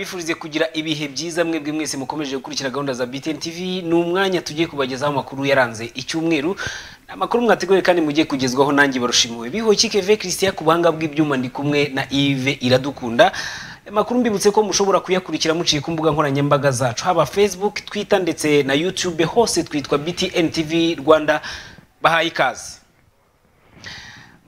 mbifurize kugira ibihe byiza mwebwe mwese mukomeje gukurikira gahunda za BTN TV ni umwanya tugiye kubagezaho amakuru yaranze icyumweru. Amakuru mwateguye kandi mugiye kugezwaho nanjye barushimuwe. Bihoki keve christian ku buhanga bw'ibyuma ndi kumwe na Yves iradukunda. Amakuru mbibutse ko mushobora kuyakurikira muciye ku mbuga nkoranyambaga zacu. Haba facebook twitter ndetse na youtube hose twitwa BTN TV Rwanda. Bahaye ikaze.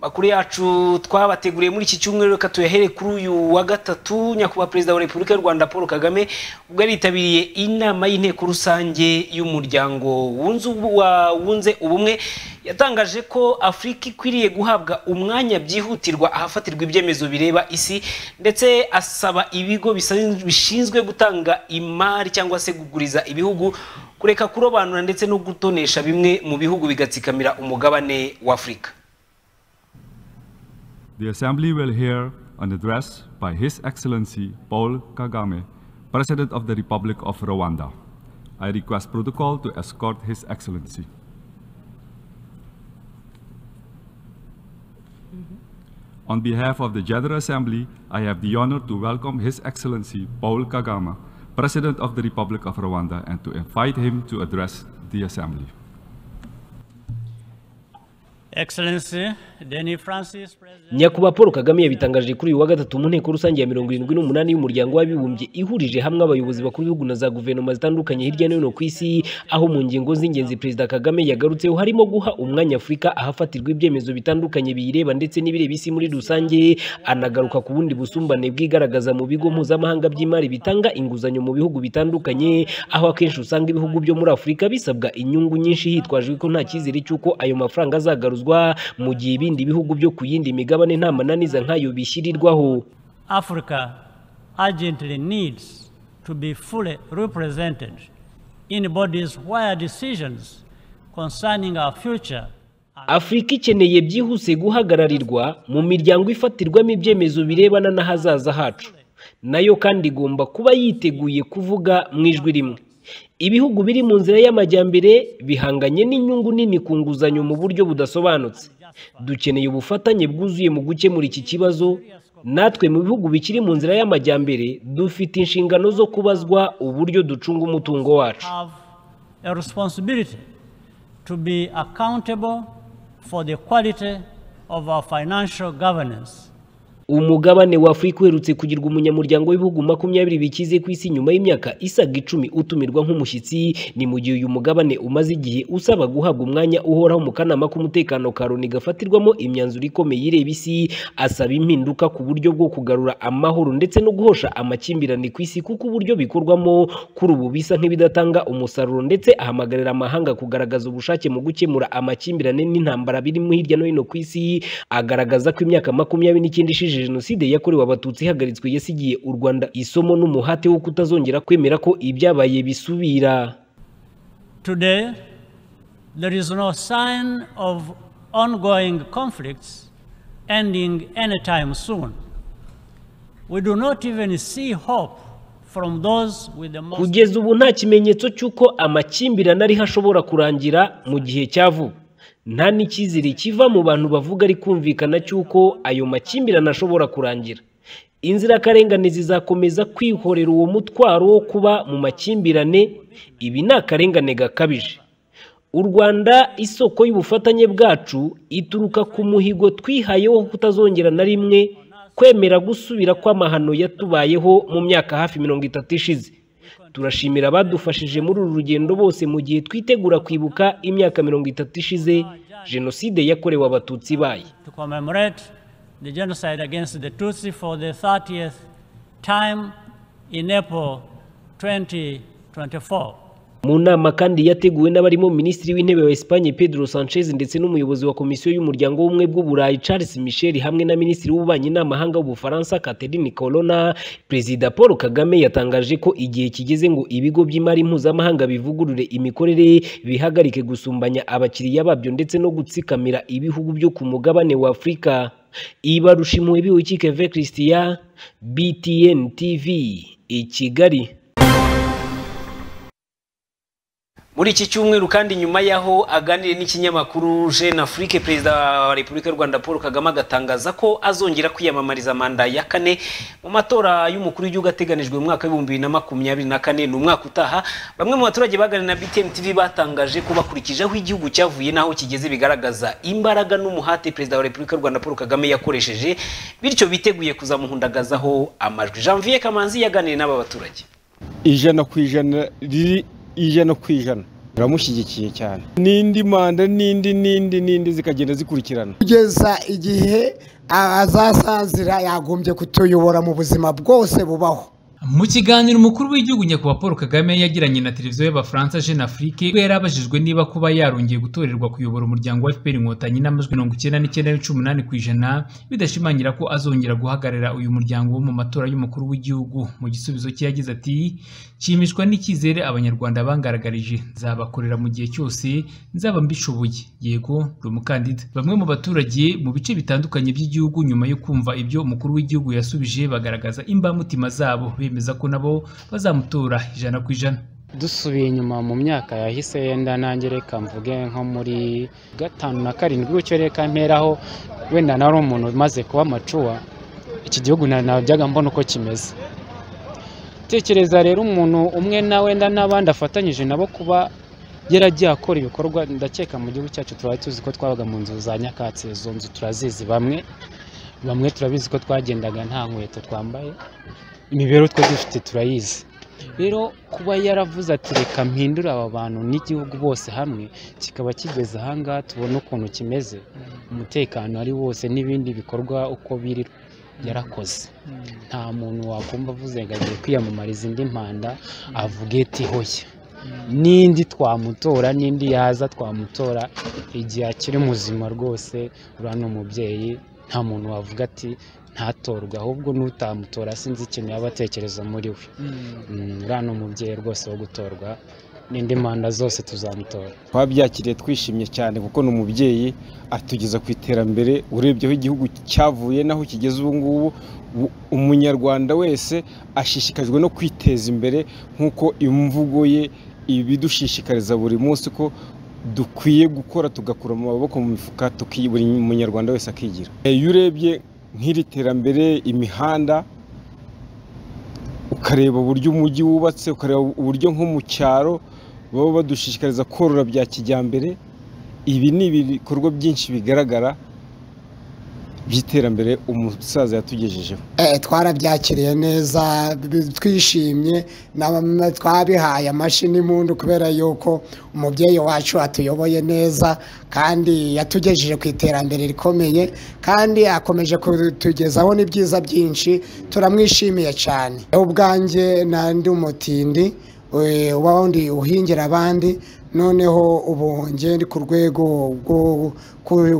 Makuru yacu twabateguriye muri iki cyumweru reka tuyahere kuri uyu wa gatatu nyakubahwa perezida wa repubulika y'u rwanda paul kagame ubwo yitabiriye inama y'inteko rusange y'umuryango wunze ubumwe yatangaje ko afurika ikwiriye guhabwa umwanya byihutirwa ahafatirwa ibyemezo bireba isi ndetse asaba ibigo bishinzwe gutanga imari cyangwa se kuguriza ibihugu kureka kurobanura ndetse no gutonesha bimwe mu bihugu bigatsikamira umugabane wa afurika. The Assembly will hear an address by His Excellency Paul Kagame, President of the Republic of Rwanda. I request protocol to escort His Excellency. On behalf of the General Assembly, I have the honor to welcome His Excellency Paul Kagame, President of the Republic of Rwanda, and to invite him to address the Assembly. Nyakubahwa paul kagame yabitangaje kuri uyu wa gatatu mu nteko rusange ya mirongo irindwi n'umunani y'umuryango w'abibumbye ihurije hamwe abayobozi bakuru b'ibihugu na za guverinoma zitandukanye hirya no hino ku isi aho mu ngingo z'ingenzi perezida kagame yagarutseho harimo guha umwanya afurika ahafatirwa ibyemezo bitandukanye biyireba ndetse n'ibireba isi muri rusange anagaruka ku bundi busumbane bwigaragaza mu bigo mpuzamahanga by'imari bitanga inguzanyo mu bihugu bitandukanye aho akenshi usanga ibihugu byo muri afurika bisabwa inyungu nyinshi hitwajwe ko nta cyizere cy'uko ayo mafaranga azagaruzwa mu gihe ibindi bihugu byo ku yindi migabane nta mananiza nk'ayo bishyirirwaho Africa urgently needs to be fully represented in bodies where decisions concerning our future afurika ikeneye byihuse guhagararirwa mu miryango ifatirwamo ibyemezo birebana n'ahazaza hacu. Nayo kandi igomba kuba yiteguye kuvuga mu ijwi rimwe. Ibihugu biri mu nzira y'amajyambere bihanganye n'inyungu nini ku nguzanyo mu buryo budasobanutse. Dukeneye ubufatanye bwuzuye mu gukemura iki kibazo. Natwe mu bihugu bikiri mu nzira y'amajyambere dufite inshingano zo kubazwa uburyo ducunga umutungo wacu. For the quality of our financial governance. Umugabane wa afurika uherutse kugirwa umunyamuryango w'ibihugu makumyabiri bikize ku isi nyuma y'imyaka isaga icumi utumirwa nk'umushyitsi ni mu gihe uyu mugabane umaze igihe usaba guhabwa umwanya uhoraho mu kanama k'umutekano ka loni gafatirwamo imyanzuro ikomeye ireba isi asaba impinduka ku buryo bwo kugarura amahoro ndetse no guhosha amakimbirane ku isi kuko uburyo bikorwamo kuri ubu bisa nk'ibidatanga umusaruro ndetse ahamagarira amahanga kugaragaza ubushake mu gukemura amakimbirane n'intambara birimo hirya no hino ku isi agaragaza ko imyaka makumyabiri n'icyenda ishize jenoside yakorewe abatutsi ihagaritswe yasigiye u rwanda isomo n'umuhate wo kutazongera kwemera ko ibyabaye bisubira Today, there is no sign of ongoing conflicts ending anytime soon. We do not even see hope from those with the most kugeza ubu nta kimenyetso cy'uko amakimbirane ariho ashobora kurangira mu gihe cya vuba nta n'icyizere kiva mu bantu bavuga ari kumvikana cy'uko ayo makimbirane ashobora kurangira. Inzirakarengane zizakomeza kwihorera uwo mutwaro wo kuba mu makimbirane ibi ni akarengane gakabije. U rwanda isoko y'ubufatanye bwacu ituruka ku muhigo twihayeho kutazongera na rimwe kwemera gusubira kw'amahano yatubayeho mu myaka hafi mirongo itatu ishize. Turashimira abadufashije muri uru rugendo bose mu gihe twitegura kwibuka imyaka mirongo itatu ishize jenoside yakorewe abatutsi ibaye to commemorate the genocide against the Tutsi for the 30th time in April 2024. Mu nama kandi yateguwe n'abarimo minisitiri w'intebe wa Espagne Pedro Sanchez ndetse n'umuyobozi wa komisiyo y'umuryango w'ubumwe bw'uburayi Charles Michel hamwe na minisitiri w'ububanyi n'amahanga w'ubufaransa Catherine Colonna perezida Paul Kagame yatangaje ko igihe kigeze ngo ibigo by'imari mpuzamahanga bivugurure imikorere bihagarike gusumbanya abakiriya babyo ndetse no gutsikamira ibihugu byo ku mugabane wa Afurika ibarushimuwe biwukike ve Christian BTN TV i Kigali. Muri iki cyumweru kandi nyuma y'aho aganiriye n'ikinyamakuru Jeune Afrique perezida wa Repubulika y'u Rwanda Paul Kagame agatangaza ko azongera kwiyamamariza manda ya kane mu matora y'umukuru w'igihugu ateganijwe mu mwaka w'ibihumbi bibiri na makumyabiri na kane ni umwaka utaha. Bamwe mu baturage baganiriye na BTN TV batangaje ko bakurikije aho igihugu cyavuye n'aho kigeze bigaragaza imbaraga n'umuhate perezida wa Repubulika y'u Rwanda Paul Kagame yakoresheje bityo biteguye kuzamuhundagazaho amajwi. Janvier Kamanzi yaganiriye n'aba baturage. Ijana ku ijana riri ijana ku ijana turamushyigikiye cyane. N'indi manda n'indi n'indi n'indi zikagenda zikurikirana. Kugeza igihe azasazira yagombye kutuyobora mu buzima bwose bubaho. Mu kiganiro umukuru w'igihugu nyakubahwa paul kagame yagiranye na televiziyo y'abafaransa jeune afrique ubwo yari abajijwe niba kuba yarongeye gutorerwa kuyobora umuryango wa fpr inkotanyi n'amajwi mirongo icyenda n'icyenda n'ibice umunani ku ijana bidashimangira ko azongera guhagarara uyu muryango wo mu matora y'umukuru w'igihugu. Mu gisubizo cye yagize ati nshimishwa n'icyizere abanyarwanda bangaragarije. Nzabakorera mu gihe cyose nzaba mbishoboye. Yego ndi umukandida. Bamwe mu baturage mu bice bitandukanye by'igihugu nyuma yo kumva ibyo umukuru w'igihugu yasubije bagaragaza imbamutima zabo. Bemeza ko nabo bazamutora ijana ku ijana. Dusubiye inyuma mu myaka yahise yenda nanjye reka mvuge nko muri gatanu na karindwi gutyo reka mperaho. Wenda nari umuntu umaze kuba amacuwa iki gihugu najyaga mbona uko kimeze. Tekereza rero umuntu umwe na wenda n'abandi afatanyije nabo kuba yaragiye akora ibikorwa ndakeka mu gihugu cyacu turaba tuzi ko twabaga mu nzu za nyakatsi. Izo nzu turazizi bamwe bamwe turabizi ko twagendaga nta nkweto twambaye imibereho twe dufite turayizi. Rero kuba yaravuze ati reka mpindure aba bantu n'igihugu bose hamwe kikaba kigeze ahangaha tubona ukuntu kimeze. Umutekano ari wose n'ibindi bikorwa uko biri yarakoze. Nta muntu wakumva avuze ngo agiye kwiyamamariza indi mpanda avuge ati hoya. N'indi twamutora n'indi yaza twamutora igihe akiri muzima rwose uriya ni umubyeyi nta muntu wavuga ati ntatorwe. Ahubwo n'utamutora sinzi ikintu yaba atekereza muri we. Uriya ni umubyeyi rwose wo gutorwa n'indi manda zose tuzamutora twabyakiriye twishimye cyane kuko ni umubyeyi atugeza ku iterambere urebye aho igihugu cyavuye n'aho kigeze ubu ngubu umunyarwanda wese ashishikajwe no kwiteza imbere nk'uko imvugo ye ibidushishikariza buri munsi ko dukwiye gukora tugakura mu maboko mu mifuka buri munyarwanda wese akigira. Iyo urebye nk'iri terambere imihanda ukareba uburyo umujyi wubatse ukareba uburyo nko mu cyaro baba badushishikariza korora bya kijyambere. Ibi ni ibikorwa byinshi bigaragara by'iterambere umusaza yatugejejeho. Twarabyakiriye neza twishimye twabihaye amashyi n'impundu kubera yuko umubyeyi wacu atuyoboye neza kandi yatugejeje ku iterambere rikomeye kandi akomeje kutugezaho n'ibyiza byinshi turamwishimiye cyane. Ubwanjye n'andi umutindi wundi uhingira abandi noneho ubu ngende ku rwego rwo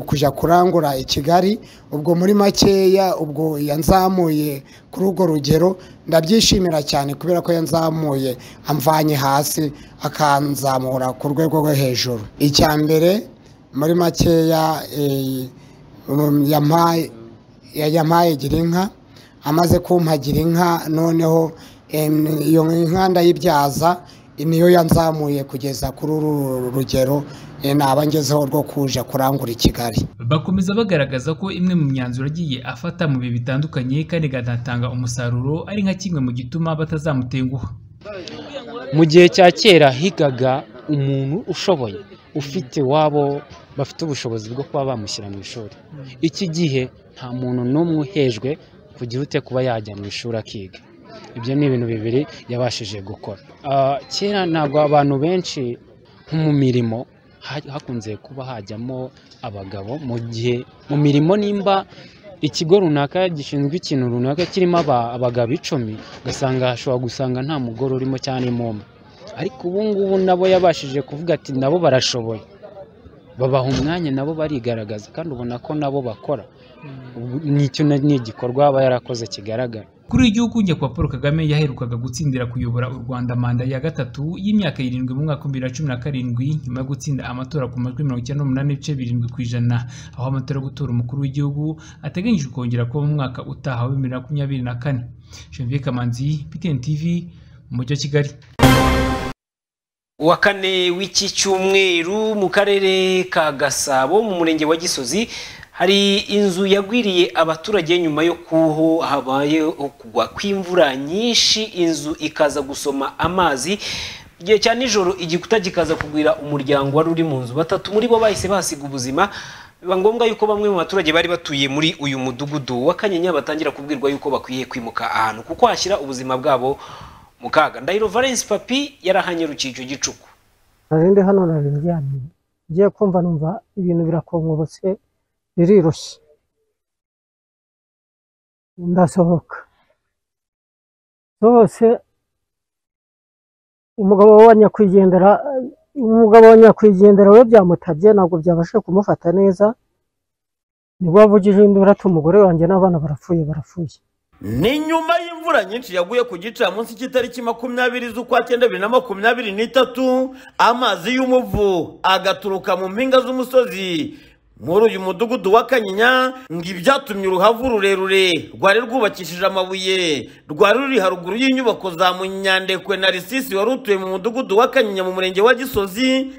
kujya kurangura i kigali ubwo muri makeya ubwo yanzamuye kuri urwo rugero ndabyishimira cyane kubera ko yanzamuye amvanye hasi akanzamura ku rwego rwo hejuru. Icya mbere muri makeya yampaye gira inka amaze kumpagira inka noneho iyo nka ndayibyaza niyo yanzamuye kugeza kuri uru rugero naba ngezeho rwo kuja kurangura i kigali. Bakomeza bagaragaza ko imwe mu myanzuro agiye afata mu bihe bitandukanye kandi ikanatanga umusaruro ari nka kimwe mu gituma batazamutenguha. Mu gihe cya kera higaga umuntu ushoboye ufite wabo bafite ubushobozi bwo kuba bamushyira mu ishuri. Iki gihe nta muntu n'umwe uhejwe kugira ute kuba yajya mu ishuri akiga. Ibyo ni ibintu bibiri yabashije gukora. Kera ntabwo abantu benshi nko mu mirimo hakunze kuba hajyamo abagabo mu gihe mu mirimo nimba ikigo runaka gishinzwe ikintu runaka kirimo abagabo icumi ugasanga hashobora gusanga nta mugore urimo cyangwa impombo ariko ubu ngubu nabo yabashije kuvuga ati nabo barashoboye. Babaha umwanya nabo barigaragaza kandi ubona ko nabo bakora. Ni cyo ni igikorwa aba yarakoze kigaragara. Kuri w'igihugu nyakubahwa paul kagame yaherukaga gutsindira kuyobora u rwanda manda ya gatatu y'imyaka irindwi mu mwaka wa bibiri na cumi na karindwi nyuma yo gutsinda amatora ku majwi mirongo icyenda n'umunani n'ibice birindwi ku ijana. Aho amatora yo gutora umukuru w'igihugu ateganyijwe kongera kuba mu mwaka utaha wa bibiri na makumyabiri na kane. Janvier kamanzi ptn tv mu mujyi wa kigali. Uwa kane w'iki cyumweru mu karere ka gasabo mu murenge wa gisozi hari inzu yagwiriye abaturage nyuma yo kuho habayeho kugwa kw'imvura nyinshi inzu ikaza gusoma amazi. Igihe cya nijoro igikuta kikaza kugwira umuryango wari uri mu nzu. Batatu muri bo bahise bahasiga ubuzima. Biba ngombwa yuko bamwe mu baturage bari batuye muri uyu mudugudu wa kanyinya batangira kubwirwa yuko bakwiye kwimuka ahantu kuko hashyira ubuzima bwabo mu kaga. Ndahiro valence papi yarahanyarukiye icyo gicuku. Narindi hano nari ngiye kumva numva ibintu birakonkobotse birirushye ndasohoka sohose umugabo wa nyakwigendera umugabo wa nyakwigendera we byamutabye ntabwo byabasha kumufata neza. Nibwo wavugije induru ati umugore wanjye n'abana barapfuye barapfuye. Ni nyuma y'imvura nyinshi yaguye ku gicamunsi cy'itariki makumyabiri z'ukwa cyenda bibiri na makumyabiri n'itatu amazi y'umuvu agaturuka mu mpinga z'umusozi. Muri uyu mudugudu wa kanyinya ngo ibyatumye uruhavu rurerure rwari rwubakishije amabuye. Rwari ruri haruguru y'inyubako za munyandekwe na risisi wari utuye mu mudugudu wa kanyinya mu murenge wa gisozi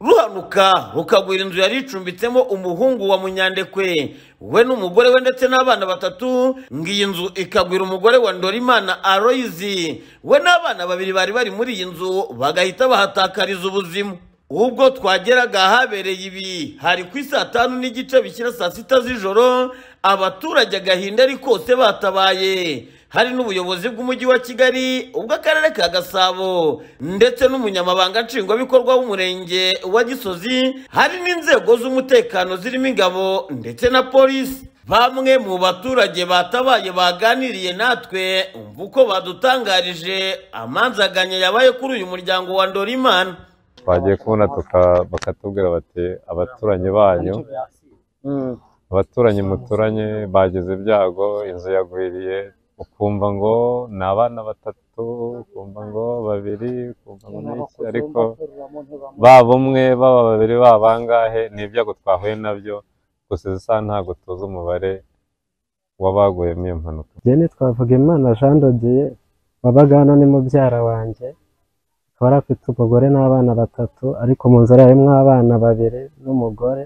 ruhanuka rukagwira inzu yari icumbitsemo umuhungu wa munyandekwe. We n'umugore we ndetse n'abana batatu ngo iyi nzu ikagwira umugore wa ndorimana aroyizi we n'abana babiri bari bari muri iyi nzu bagahita bahatakariza ubuzima. Ubwo twageraga ahabereye ibi. Hari ku saa tanu n'igice bishyira saa sita z'ijoro abaturage agahinda ari kose batabaye. Hari n'ubuyobozi bw'umujyi wa kigali ubw'akarere ka gasabo ndetse n'umunyamabanga nshingwabikorwa w'umurenge wa gisozi hari n'inzego z'umutekano zirimo ingabo ndetse na polisi. Bamwe mu baturage batabaye baganiriye natwe umva uko badutangarije amanzaganya yabaye kuri uyu muryango wa ndorimana. Twagiye kubona bakatubwira bati abaturanyi banyu abaturanyi muturanye bagize ibyago inzu yagwiriye ukumva ngo ni abana batatu ukumva ngo babiri ukumva ngo ni iki? Ariko baba umwe baba babiri baba bangahe ni ibyago twahuye na byo gusa isa ntabwo tuzi umubare w'abaguyemo iyo mpanuka. Njye twavuga imana jean dodiye wabaga hano ni mubyara wanjye. Akaba yari afite umugore n'abana batatu ariko mu nzara harimo abana babiri n'umugore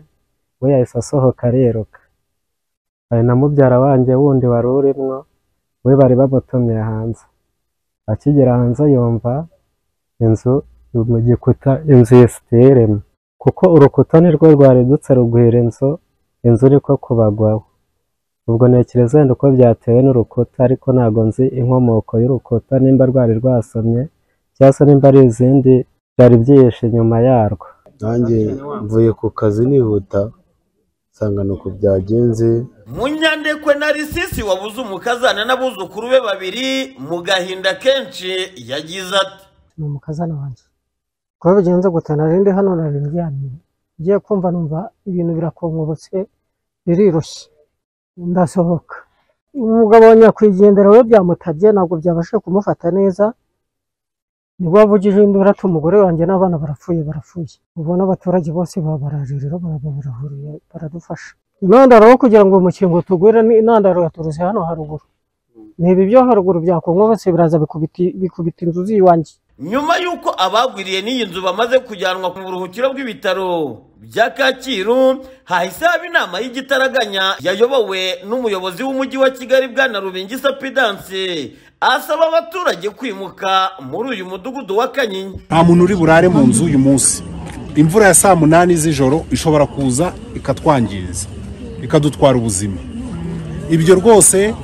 we yahise asohoka ariruka. Hari na mubyara wanjye wundi wari urimo we bari bamutumye hanze. Akigera hanze yumva inzu mu gikuta inzu yesiteremo kuko urukuta nirwo rwaridutse rugwira inzu inzu niko kubagwaho. Ubwo ntekereza wenda uko byatewe n'urukuta ariko ntabwo nzi inkomoko y'urukuta nimba rwari rwasomye cyangwa se nimba ari izindi byari byihishe inyuma yarwo. Nanjye mvuye ku kazi nihuta nsanga ni uko byagenze. Munyandekwe na risisi wabuze umukazana n'abuzukuru be babiri mu gahinda kenshi yagize ati ni umukazana wanjye. Kuba bigenze gute narindi hano nari ndyamye. Ngiye kumva numva ibintu birakonkobotse birirushye ndasohoka. Umugabo wa nyakwigendera we byamutabye ntabwo byabasha kumufata neza. Ni bwo wavugije induru ati umugore wanjye n'abana barapfuye barapfuye. Ubona abaturage bose baba baraje rero baraba baradufasha. Intandaro yo kugira ngo umukingo tugwire ni intandaro yaturutse hano haruguru. Ni ibi byo haruguru byakonkobotse biraza bikubita inzu z'iwanjye nyuma y'uko abagwiriye n'iyi nzu bamaze kujyanwa mu buruhukiro bw'ibitaro bya kacyiru hahise haba inama y'igitaraganya yayobowe n'umuyobozi w'umujyi wa kigali bwana rubingisa pidanse asaba abaturage kwimuka muri uyu mudugudu wa kanyinya. Nta muntu uri burare mu nzu uyu munsi. Imvura ya saa munani z'ijoro ishobora kuza ikatwangiriza ikadutwara ubuzima. Ibyo rwose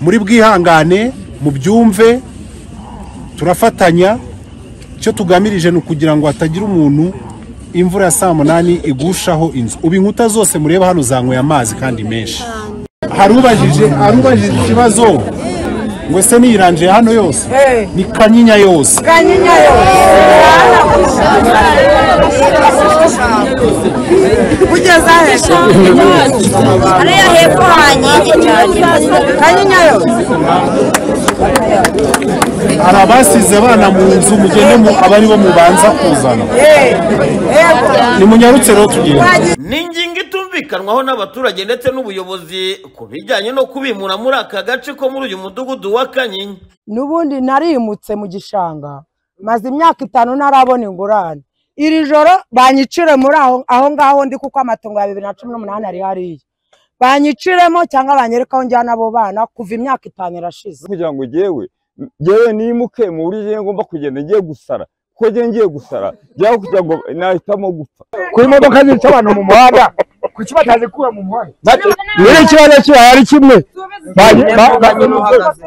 muri bwihangane mu byumve turafatanya. Icyo tugamirije ni ukugira ngo hatagira umuntu imvura ya saa munani igushaho inzu. Ubu inkuta zose mureba hano zanyweye amazi kandi menshi. Harubajije harubajije ikibazo. Ngo ese niyiranje hano yose? Ni kanyinya yose? Kanyinya yose. Kugeza hepfo hariya hepfo hanyingi cyane. Kanyinya yose. Hari abasize abana mu nzu mugende mu aba ari bo mubanza kuzana. Nimunyarutse rero tugenda ni ingingo itumvikanwaho n'abaturage ndetse n'ubuyobozi ku bijyanye no kubimura muri aka gace ko muri uyu mudugudu wa kanyinya. N'ubundi narimutse mu gishanga maze imyaka itanu ntarabona ingurane. Iri joro banyicire muri aho aho ngaho ndi kuko amatungo ya bibiri na cumi n'umunani ari hariya. Banyiciremo cyangwa banyereke aho njyana abo bana kuva imyaka itanu irashize. Kugira ngo jyewe jyewe nimuke mu buryo ngomba kugenda ngiye gusara. Kuko njyewe ngiye gusara. Jyaho kugira ngo nahitamo gupfa. Ku imodoka zica abantu mu muhanda. Kuki batazikura mu muhanda nyiri ikibazo kibaye ari kimwe.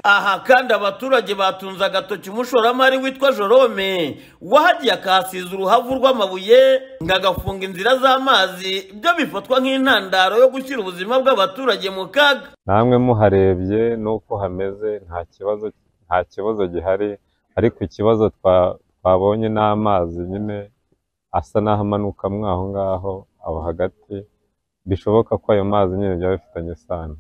Aha kandi abaturage batunze agatoki umushoramari witwa jorome wahagiye akahasiza uruhavu rw'amabuye ngo agafunga inzira z'amazi byo bifatwa nk'intandaro yo gushyira ubuzima bw'abaturage mu kaga. Namwe muharebye n'uko hameze nta kibazo nta kibazo gihari ariko ikibazo twa- twabonye n'amazi nyine asa n'aho amanukamo aho ngaho aho hagati bishoboka ko ayo mazi nyine byaba bifitanye isano.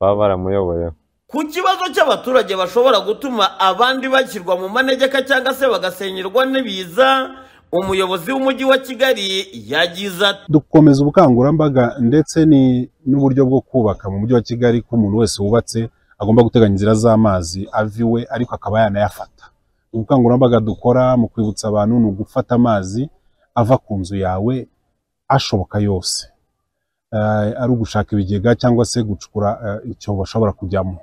Baba baramuyoboyeho. Ku kibazo cy'abaturage bashobora gutuma abandi bashyirwa mu manegeka cyangwa se bagasenyerwa n'ibiza umuyobozi w'umujyi wa kigali yagize ati dukomeza ubukangurambaga ndetse ni n'uburyo bwo kubaka mu mujyi wa kigali ko umuntu wese wubatse agomba guteganya inzira z'amazi ava iwe ariko akaba yanayafata. Ubukangurambaga dukora mu kwibutsa abantu ni ugufata amazi ava ku nzu yawe ashoboka yose. Eh, ari ugushaka ibigega cyangwa se gucukura eh, icyobo bashobora kujyamo.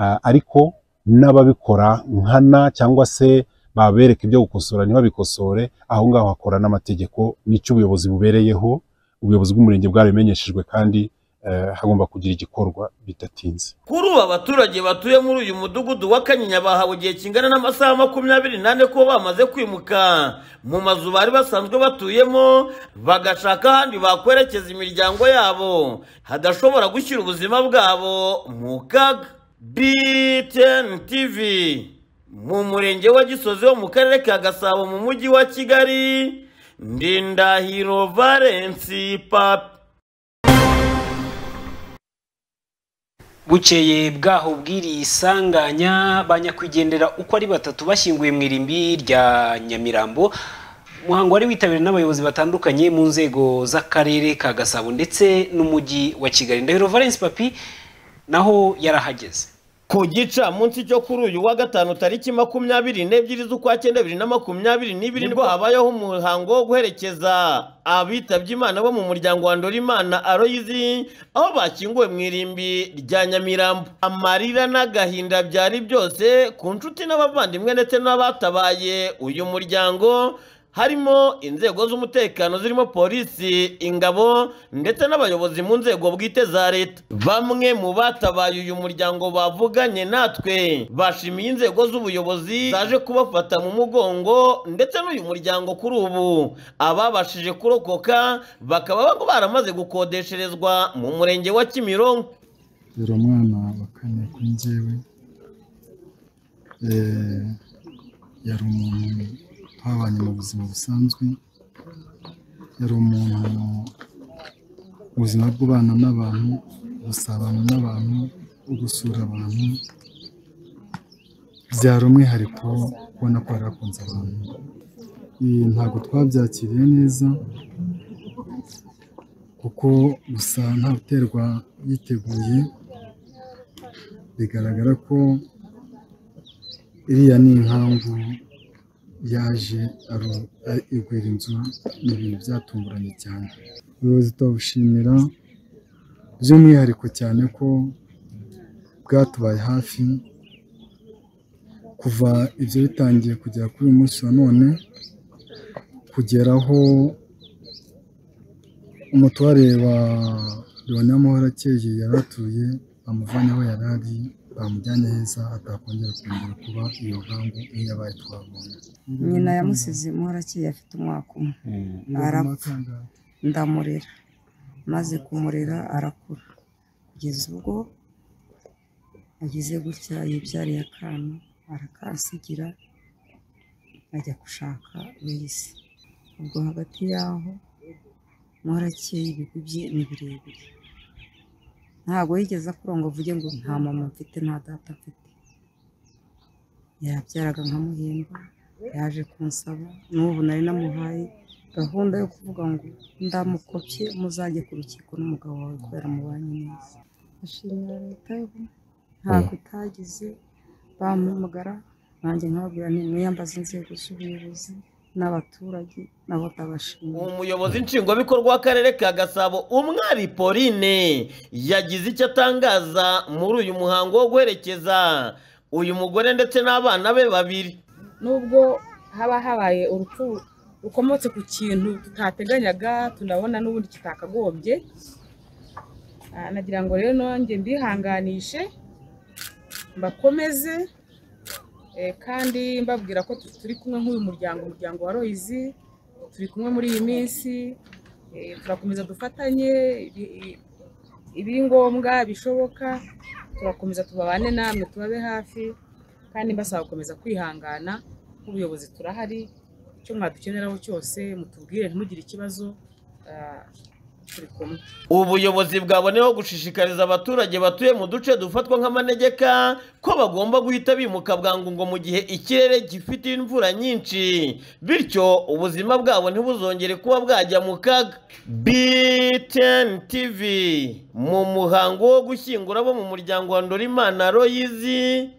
Eh, ariko n'ababikora nkana cyangwa se babereka ibyo gukosora ntibabikosore aho ngaho hakora n'amategeko n'icyo ubuyobozi bubereyeho ubuyobozi bw'umurenge bwarabimenyeshejwe kandi hagomba kugira igikorwa bidatinze. Kuri ubu abaturage batuye muri uyu mudugudu wa kanyinya bahawe igihe kingana n'amasaha makumyabiri n'ane ko bamaze kwimuka. Mu mazu bari basanzwe batuyemo bagashaka ahandi bakwerekeza imiryango yabo. Hadashobora gushyira ubuzima bwabo mu kaga. Btn tv mu murenge wa gisozi wo mu karere ka gasabo mu mujyi wa kigali ndindahiro valensi papi bukeye bwaho bw'iri sanganya ba uko ari batatu bashyinguye mu irimbi rya nyamirambo. Umuhango wari witabiriwe n'abayobozi batandukanye mu nzego z'akarere ka gasabo ndetse n'umujyi wa kigali. Ndahiro valence papi naho yarahageze. Ku gicamunsi cyo kuri uyu wa gatanu tariki makumyabiri n'ebyiri z'ukwa cyenda bibiri na makumyabiri n'ibiri ni bwo habayeho umuhango wo guherekeza abitabye imana bo mu muryango wa ndorimana aroyizi aho bashyinguwe mu irimbi rya nyamirambo. Amarira n'agahinda byari byose ku nshuti n'abavandimwe ndetse n'abatabaye uyu muryango harimo inzego z'umutekano zirimo polisi ingabo ndetse n'abayobozi mu nzego bwite za leta. Bamwe mu batabaye uyu muryango bavuganye natwe. Bashimiye inzego z'ubuyobozi zaje kubafata mu mugongo ndetse n'uyu muryango kuri ubu. Ababashije kurokoka bakaba baramaze gukodesherezwa mu murenge wa kimironko. Dore umwana wa kane kuri njyewe eh, yari umuntu twabanye mu buzima busanzwe yari umuntu mu buzima bw'ubana n'abantu gusabana n'abantu gusura abantu. Byari umwihariko ubona ko yari akunze abantu. Ntabwo twabyakiriye neza kuko gusa nta uterwa yiteguye. Bigaragara ko iriya ni inkangu yaje igwira inzu ni ibintu byatunguranye cyane. Ubuyobozi turabushimira by'umwihariko cyane ko bwatubaye hafi kuva ibyo bitangiye kugera kuri uyu munsi wa none kugera aho umutware wa Leonamahoro akeye yari atuye bamuvanye aho yari ari bamujyanye heza atakongera kongera kuba iyo nkangu nk'iyabaye twabonye. Nyina yamusize muhorakeye afite umwaka umwe. Arapfa. Ndamurera. Maze kumurera arakura. Kugeza ubwo agize gutya yibyariye akana arakasigira ajya gushaka wese ubwo hagati y'aho muhorakeye ibigwi bye ni birebire. Ntabwo yigeze akura ngo avuge ngo nta mama mfite nta data mfite. Yabyaraga nkamuhemba yaje kunsaba. N'ubu nari namuhaye gahunda yo kuvuga ngo ndamukopye muzajye ku rukiko n'umugabo wawe kubera mubanye neza. Ashimira leta ntabwo itagize bampamagara nanjye nkababwira nti mwiyambaze inzego z'ubuyobozi. N'abaturage nabo ndabashimira umuyobozi nshingwabikorwa w'akarere ka gasabo umwari pauline yagize icyo atangaza muri uyu muhango wo guherekeza uyu mugore ndetse n'abana be babiri. Nubwo haba habaye urupfu rukomotse ku kintu tutateganyaga tunabona n'ubundi kitakagombye Ah, nagira ngo rero nongeye mbihanganishe mbakomeze kandi mbabwira ko tu- turi kumwe nk'uyu muryango umuryango wa royizi turi kumwe muri iyi minsi eh, turakomeza dufatanye ibiri ngombwa bishoboka turakomeza tubabane namwe tubabe hafi kandi mbasaba gukomeza kwihangana nk'ubuyobozi turahari icyo mwadukeneraho cyose mutubwire ntimugire ikibazo ah, ubuyobozi bwaboneyeho gushishikariza abaturage batuye mu duce dufatwa nk'amanegeka ko bagomba guhita bimuka bwangu ngo mu gihe ikirere gifite imvura nyinshi. Bityo ubuzima bwabo ntibuzongere kuba bwajya mu kaga. BTN TV mu muhango wo gushyingura abo mu muryango wa Ndorimana Royizi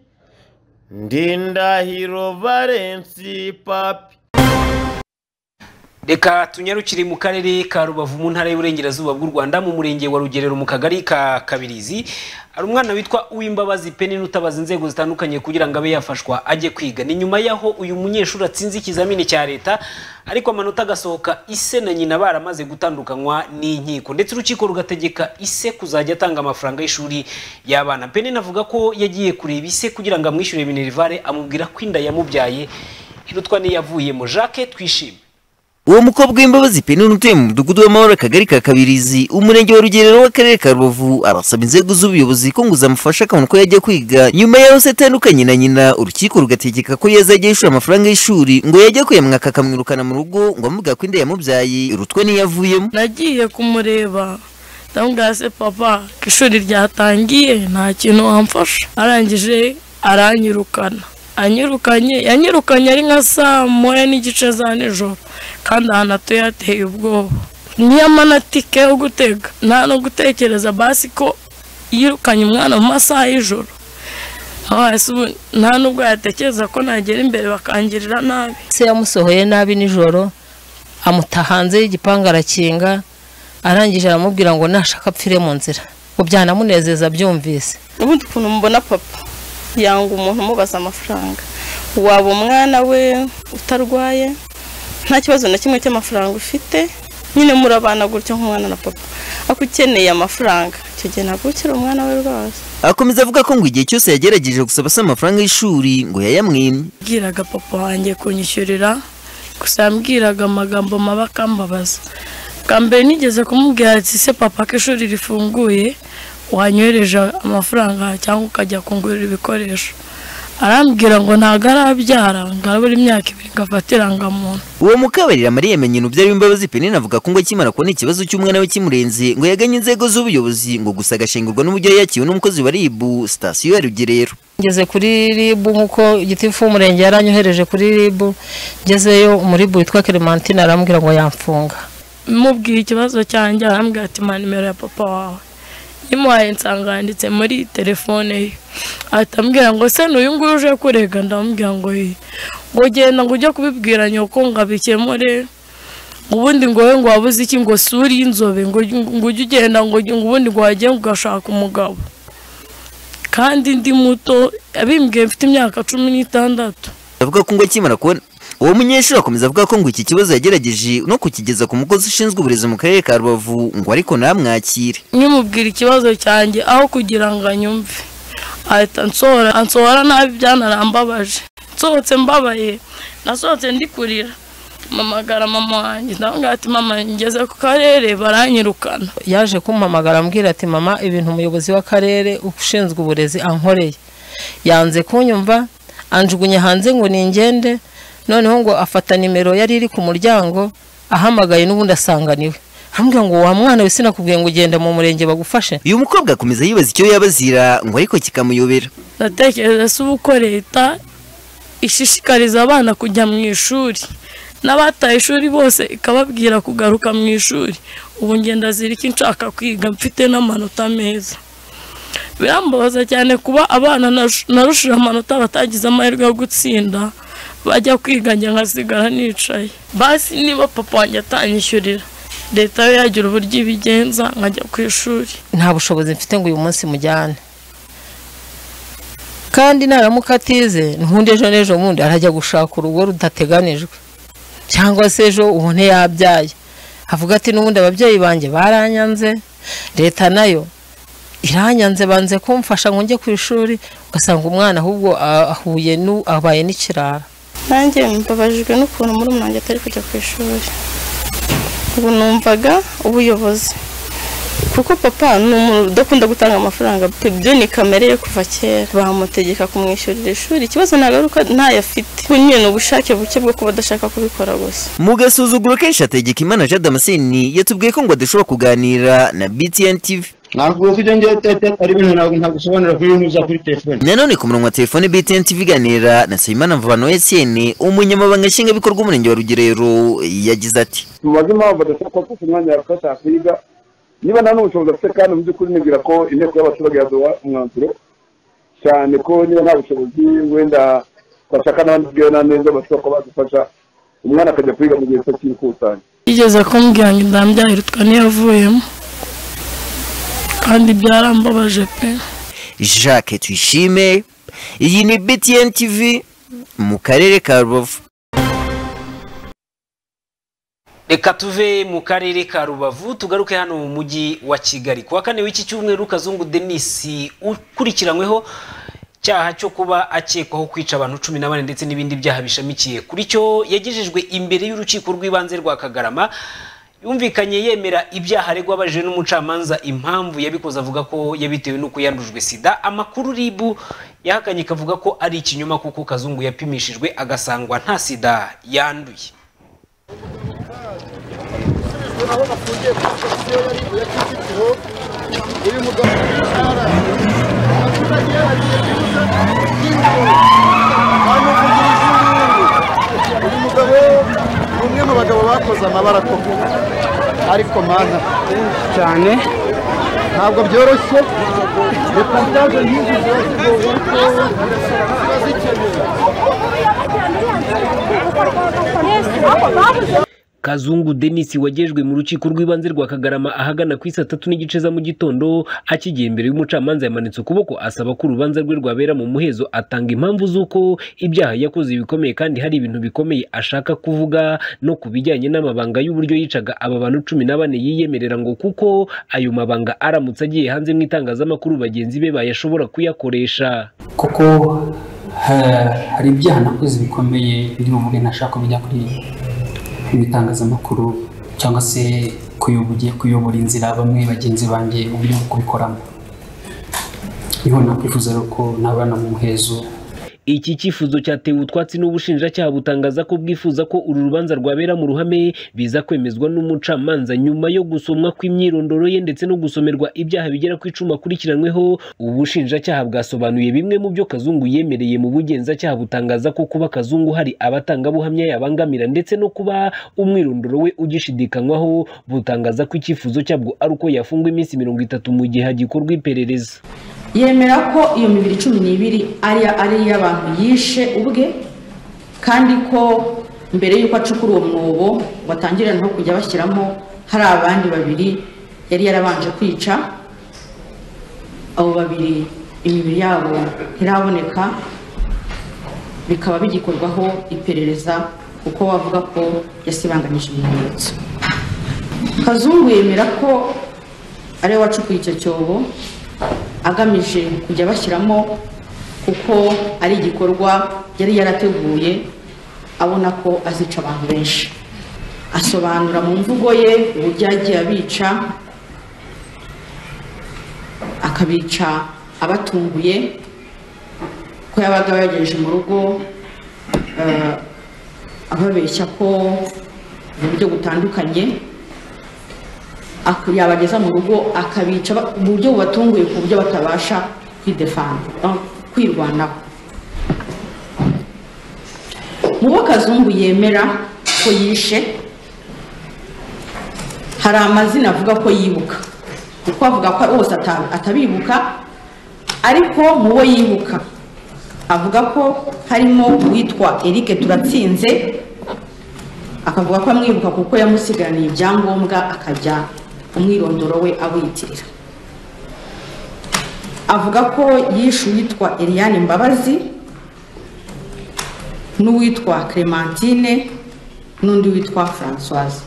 Ndindahiro Valence Papi. Reka tunyarukire mu karere ka rubavu mu ntara y'uburengerazuba bw'u rwanda mu murenge wa rugerero mu kagari ka kabirizi. Hari umwana witwa uwimbabazi peni n'utabaza inzego zitandukanye kugira ngo abe yafashwa ajye kwiga. Ni nyuma y'aho uyu munyeshuri atsinze ikizamini cya leta ariko amanota agasohoka ise na nyina baramaze gutandukanywa n'inkiko. Ndetse urukiko rugategeka ise kuzajya atanga amafaranga y'ishuri y'abana. Peni navuga ko yagiye kureba ise kugira ngo amwishyure minerivare amubwira ko inda yamubyaye irutwa n'iyavuyemo jacques twishime uwo mukobwa w'imbabazi peni utuye mu mudugudu w'amahoro akagari ka kabirizi umurenge wa rugerero w'akarere ka rubavu arasaba inzego z'ubuyobozi ko ngo zamufasha akabona ko yajya kwiga. Nyuma yaho se atandukanye na nyina urukiko rugategeka ko yazajya yishyura amafaranga y'ishuri ngo yajya kuyamwaka akamwirukana mu rugo ngo amubwira ko inda yamubyaye. Urutwe n'iyavuyemo nagiye kumureba. Ndamubwira se papa ko ishuri ryatangiye nta kintu wamfasha. Arangije aranyirukana. Anyirukanye yanyirukanye ari nka saa moya n'igice za nijoro. Kandi ahantu atuye hateye ubwoba. Niyo amanatike yo gutega nta no gutekereza basi ko yirukanye umwana mu masaha y'ijoro. Aho hasi ubu nta nubwo yatekereza ko nagera imbere bakangirira nabi. Se yamusohoye nabi nijoro amuta hanze y'igipangu arakinga arangije aramubwira ngo nashaka apfire mu nzira. Ngo byanamunezeza byumvise. Ubundi ukuntu mubona papa? Yanga umuntu umubaza amafaranga. Waba umwana we utarwaye nta kibazo na kimwe cy'amafaranga ufite nyine murabana gutyo nk'umwana na papa. Ariko ukeneye amafaranga icyo gihe ntabwo ukiri umwana we rwose. Akomeza avuga ko ngo igihe cyose yagerageje gusaba se amafaranga y'ishuri ngo yayamwimye yabwiraga papa wanjye kunyishyurira gusa yambwiraga amagambo mabi akambabaza. Bwa mbere nigeze kumubwira ati se papa ko ishuri rifunguye? Wanyohereje amafaranga cyangwa ukajya kungurira ibikoresho. Arambwira ngo ntabwo arabyara ngo arabura imyaka ibiri ngo afate irangamuntu. Uwo mukabarira mariya nyina ubyara w'imbabazi penine avuga ko ngo akimara kubona ikibazo cy'umwana we kimurenze ngo yaganye inzego z'ubuyobozi ngo gusa agashengurwa n'uburyo yakiwe n'umukozi wa ribu sitasiyo ya rugerero. Ngeze kuri ribu nk'uko gitifu w'umurenge yaranyohereje kuri ribu ngezeyo umuribu witwa clementine arambwira ngo yamfunga. Mubwiye ikibazo cyanjye arambwira ati mpa nimero ya papa wawe. Yimuhaye nsanga yanditse muri telefone ye. Ahita ambwira ngo se n'uyu nguyu uje kurega? Ndamubwira ngo ye ngo genda ngo ujye kubibwira nyoko ngo abikemure. Ubundi ngo we ngo wabuze iki? Ngo suri y'inzobe ngo ujye ugenda ngo ubundi ngo wagiye ngo ugashaka umugabo. Kandi ndi muto abimbwiye mfite imyaka cumi n'itandatu. Avuga ko ngo akimara kubona uwo munyeshuri akomeza avuga ko ngo iki kibazo yagerageje no kukigeza ku mukozi ushinzwe uburezi mu karere ka rubavu ngo ariko ntamwakire. Nkimubwira ikibazo cyanjye aho kugira ngo anyumve. Ahita ansohora ansohora nabi byanarambabaje nsohotse mbabaye nasohotse ndi kurira mpamagara mama wanjye ndabona ati mama ngeze ku karere baranyirukana. Yaje kumpamagara ambwira ati mama ibintu umuyobozi w'akarere ushinzwe uburezi ankoreye. Yanze kunyumva anjugunya hanze ngo ningende noneho ngo afata nimero yari iri ku muryango ahamagaye n'ubundi asanganiwe arambwira ngo wa mwana we sinakubwiye ngo ugenda mu murenge bagufashe. Uyu mukobwa akomeza yibaza icyo yabazira ngo ariko kikamuyobera. Ndatekereza se ubu ko leta ishishikariza abana kujya mu ishuri. N'abataye ishuri bose ikababwira kugaruka mu ishuri. Ubu ngenda ziri ko nshaka kwiga mfite n'amanota meza. Birambabaza cyane kuba abana narush- narushije amanota batagize amahirwe yo gutsinda. Bajya kwiga njye nkasigara nicaye basi niba papa wanjye atanyishyurira leta yo yagira uburyo ibigenza nkajya ku ishuri. Nta bushobozi mfite ngo uyu munsi mujyane. Kandi naramuka atize ntundi ejo n'ejo bundi arajya gushaka urugo rudateganijwe. Cyangwa se ejo ubone yabyaye. Avuga ati n'ubundi ababyeyi banjye baranyanze leta na yo iranyanze banze kumfasha ngo njye ku ishuri ugasanga umwana ahubwo ahuye abaye n'ikirara. Nanjye mbabajwe n'ukuntu muri wanjye atari kujya ku ishuri. Ubu numvaga ubuyobozi. Kuko papa ni umuntu udakunda gutanga amafaranga. Ibyo ni kamere ye kuva kera. Bamutegeka kumwishyurira ishuri. Ikibazo ntabwo ari uko ntayo afite. Nyine ni ubushake buke bwo kuba adashaka kubikora gusa. Mu gasuzuguro kenshi hategekimana jean damascene yatubwiye ko ngo adashobora kuganira na btn tv ko ibyo ngibyo tete ari ibintu ntabwo ntagusobanurira kuri ntuza kuri telefone. Nanone ku murongo wa telefone btn iganira na sayimana mvano etienne umunyamabanga nshingwabikorwa w'umurenge wa rugerero yagize ati tubaze impamvu badashaka ko umwanya yafasha kwiga niba nta n'ubushobozi afite kandi mu by'ukuri nibwira ko inteko y'abaturage yaduha umwanzuro cyane ko niba nta bushobozi wenda bashaka n'abandi bwiwe neza bashobora kuba badufasha umwana akajya kwiga mu gihe cyo cy'ikusanya yigeze kumbwira ngo indambyahiritwa niyo yavuyemo kandi byarambabaje pe. Jacques tuyishime iyi ni btn tv mu karere ka rubavu. Reka tuve mu karere ka rubavu tugaruke hano mu mujyi wa kigali. Kuwa kane w'iki cyumweru kazungu denisi ukurikiranyweho cyaha cyo kuba akekwaho kwica abantu cumi na bane ndetse n'ibindi byaha bishamikiye. Kuri cyo yagejejwe imbere y'urukiko rw'ibanze rwa kagarama yumvikanye yemera ibyaha aregwa abajije n'umucamanza impamvu yabikoze avuga ko yabitewe n'uko yandujwe sida amakuru ribu yahakanye ikavuga ko ari ikinyoma kuko kazungu yapimishijwe agasangwa nta sida yanduye umwe mu bagabo bakoze amabara koko ariko mana cyane. ntabwo byoroshye. Reportage nk'izi ziba zigoye ziba zikenewe kazungu denisi wagejwe mu rukiko rw'ibanze rwa kagarama ahagana ku isa tatu n'igice za mu gitondo akigiye imbere y'umucamanza yamanitse ukuboko asaba ko urubanza rwe rwabera mu muhezo atanga impamvu z'uko ibyaha yakoze bikomeye kandi hari ibintu bikomeye ashaka kuvuga no ku bijyanye n'amabanga y'uburyo yicaga aba bantu cumi na bane yiyemerera ngo kuko ayo mabanga aramutse agiye hanze mu itangazamakuru bagenzi be bayashobora kuyakoresha. Kuko ha- hari ibyaha nakoze bikomeye biri buvuge ntashaka bijya kuri ibitangazamakuru cyangwa se kuyobora inzira bamwe bagenzi banjye uburyo bwo kubikoramo. Niho nakwifuza ko nabana mu muhezo iki cyifuzo cyatewe utwatsi n'ubushinjacyaha butangaza ko bwifuza ko uru rubanza rwabera mu ruhame biza kwemezwa n'umucamanza. Nyuma yo gusomwa kw'imyirondoro ye ndetse no gusomerwa ibyaha bigera ku icumi akurikiranyweho ubushinjacyaha bwasobanuye bimwe mu byo kazungu yemereye mu bugenzacyaha butangaza ko kuba kazungu hari abatangabuhamya yabangamira ndetse no kuba umwirondoro we ugishidikanywaho butangaza ko icyifuzo cyabwo ari uko yafungwa iminsi mirongo itatu mu gihe hagikorwa iperereza. Yemera ko iyo mibiri cumi n'ibiri ari iy'abantu yishe ubwe kandi ko mbere y'uko acukura uwo mwobo ngo atangire no kujya bashyiramo hari abandi babiri yari yarabanje kwica abo babiri imibiri yabo ntiraboneka bikaba bigikorwaho iperereza kuko bavuga ko yasibanganyije ibimenyetso. Kazungu yemera ko ari we wacukuye icyo cyobo agamije kujya bashyiramo kuko ari igikorwa yari yarateguye abona ko azica abantu benshi. Asobanura mu mvugo ye uburyo yagiye abica akabica abatunguye ko yabaga yagejeje mu rugo eh, ababeshya ko mu buryo butandukanye. Yabageza mu rugo akabica mu buryo bubatunguye ku buryo batabasha kwirwanaho. Mu bo kazungu yemera ko yishe hari amazina avuga ko yibuka. Kuko avuga ko bose ata- atabibuka ariko mu bo yibuka avuga ko harimo uwitwa Eric Turatsinze akavuga ko amwibuka kuko yamusigaraniye ibyangombwa akajya umwirondoro we awiyitirira avuga ko yishe uwitwa Eliane Mbabazi n'uwitwa Clementine n'undi witwa Françoise.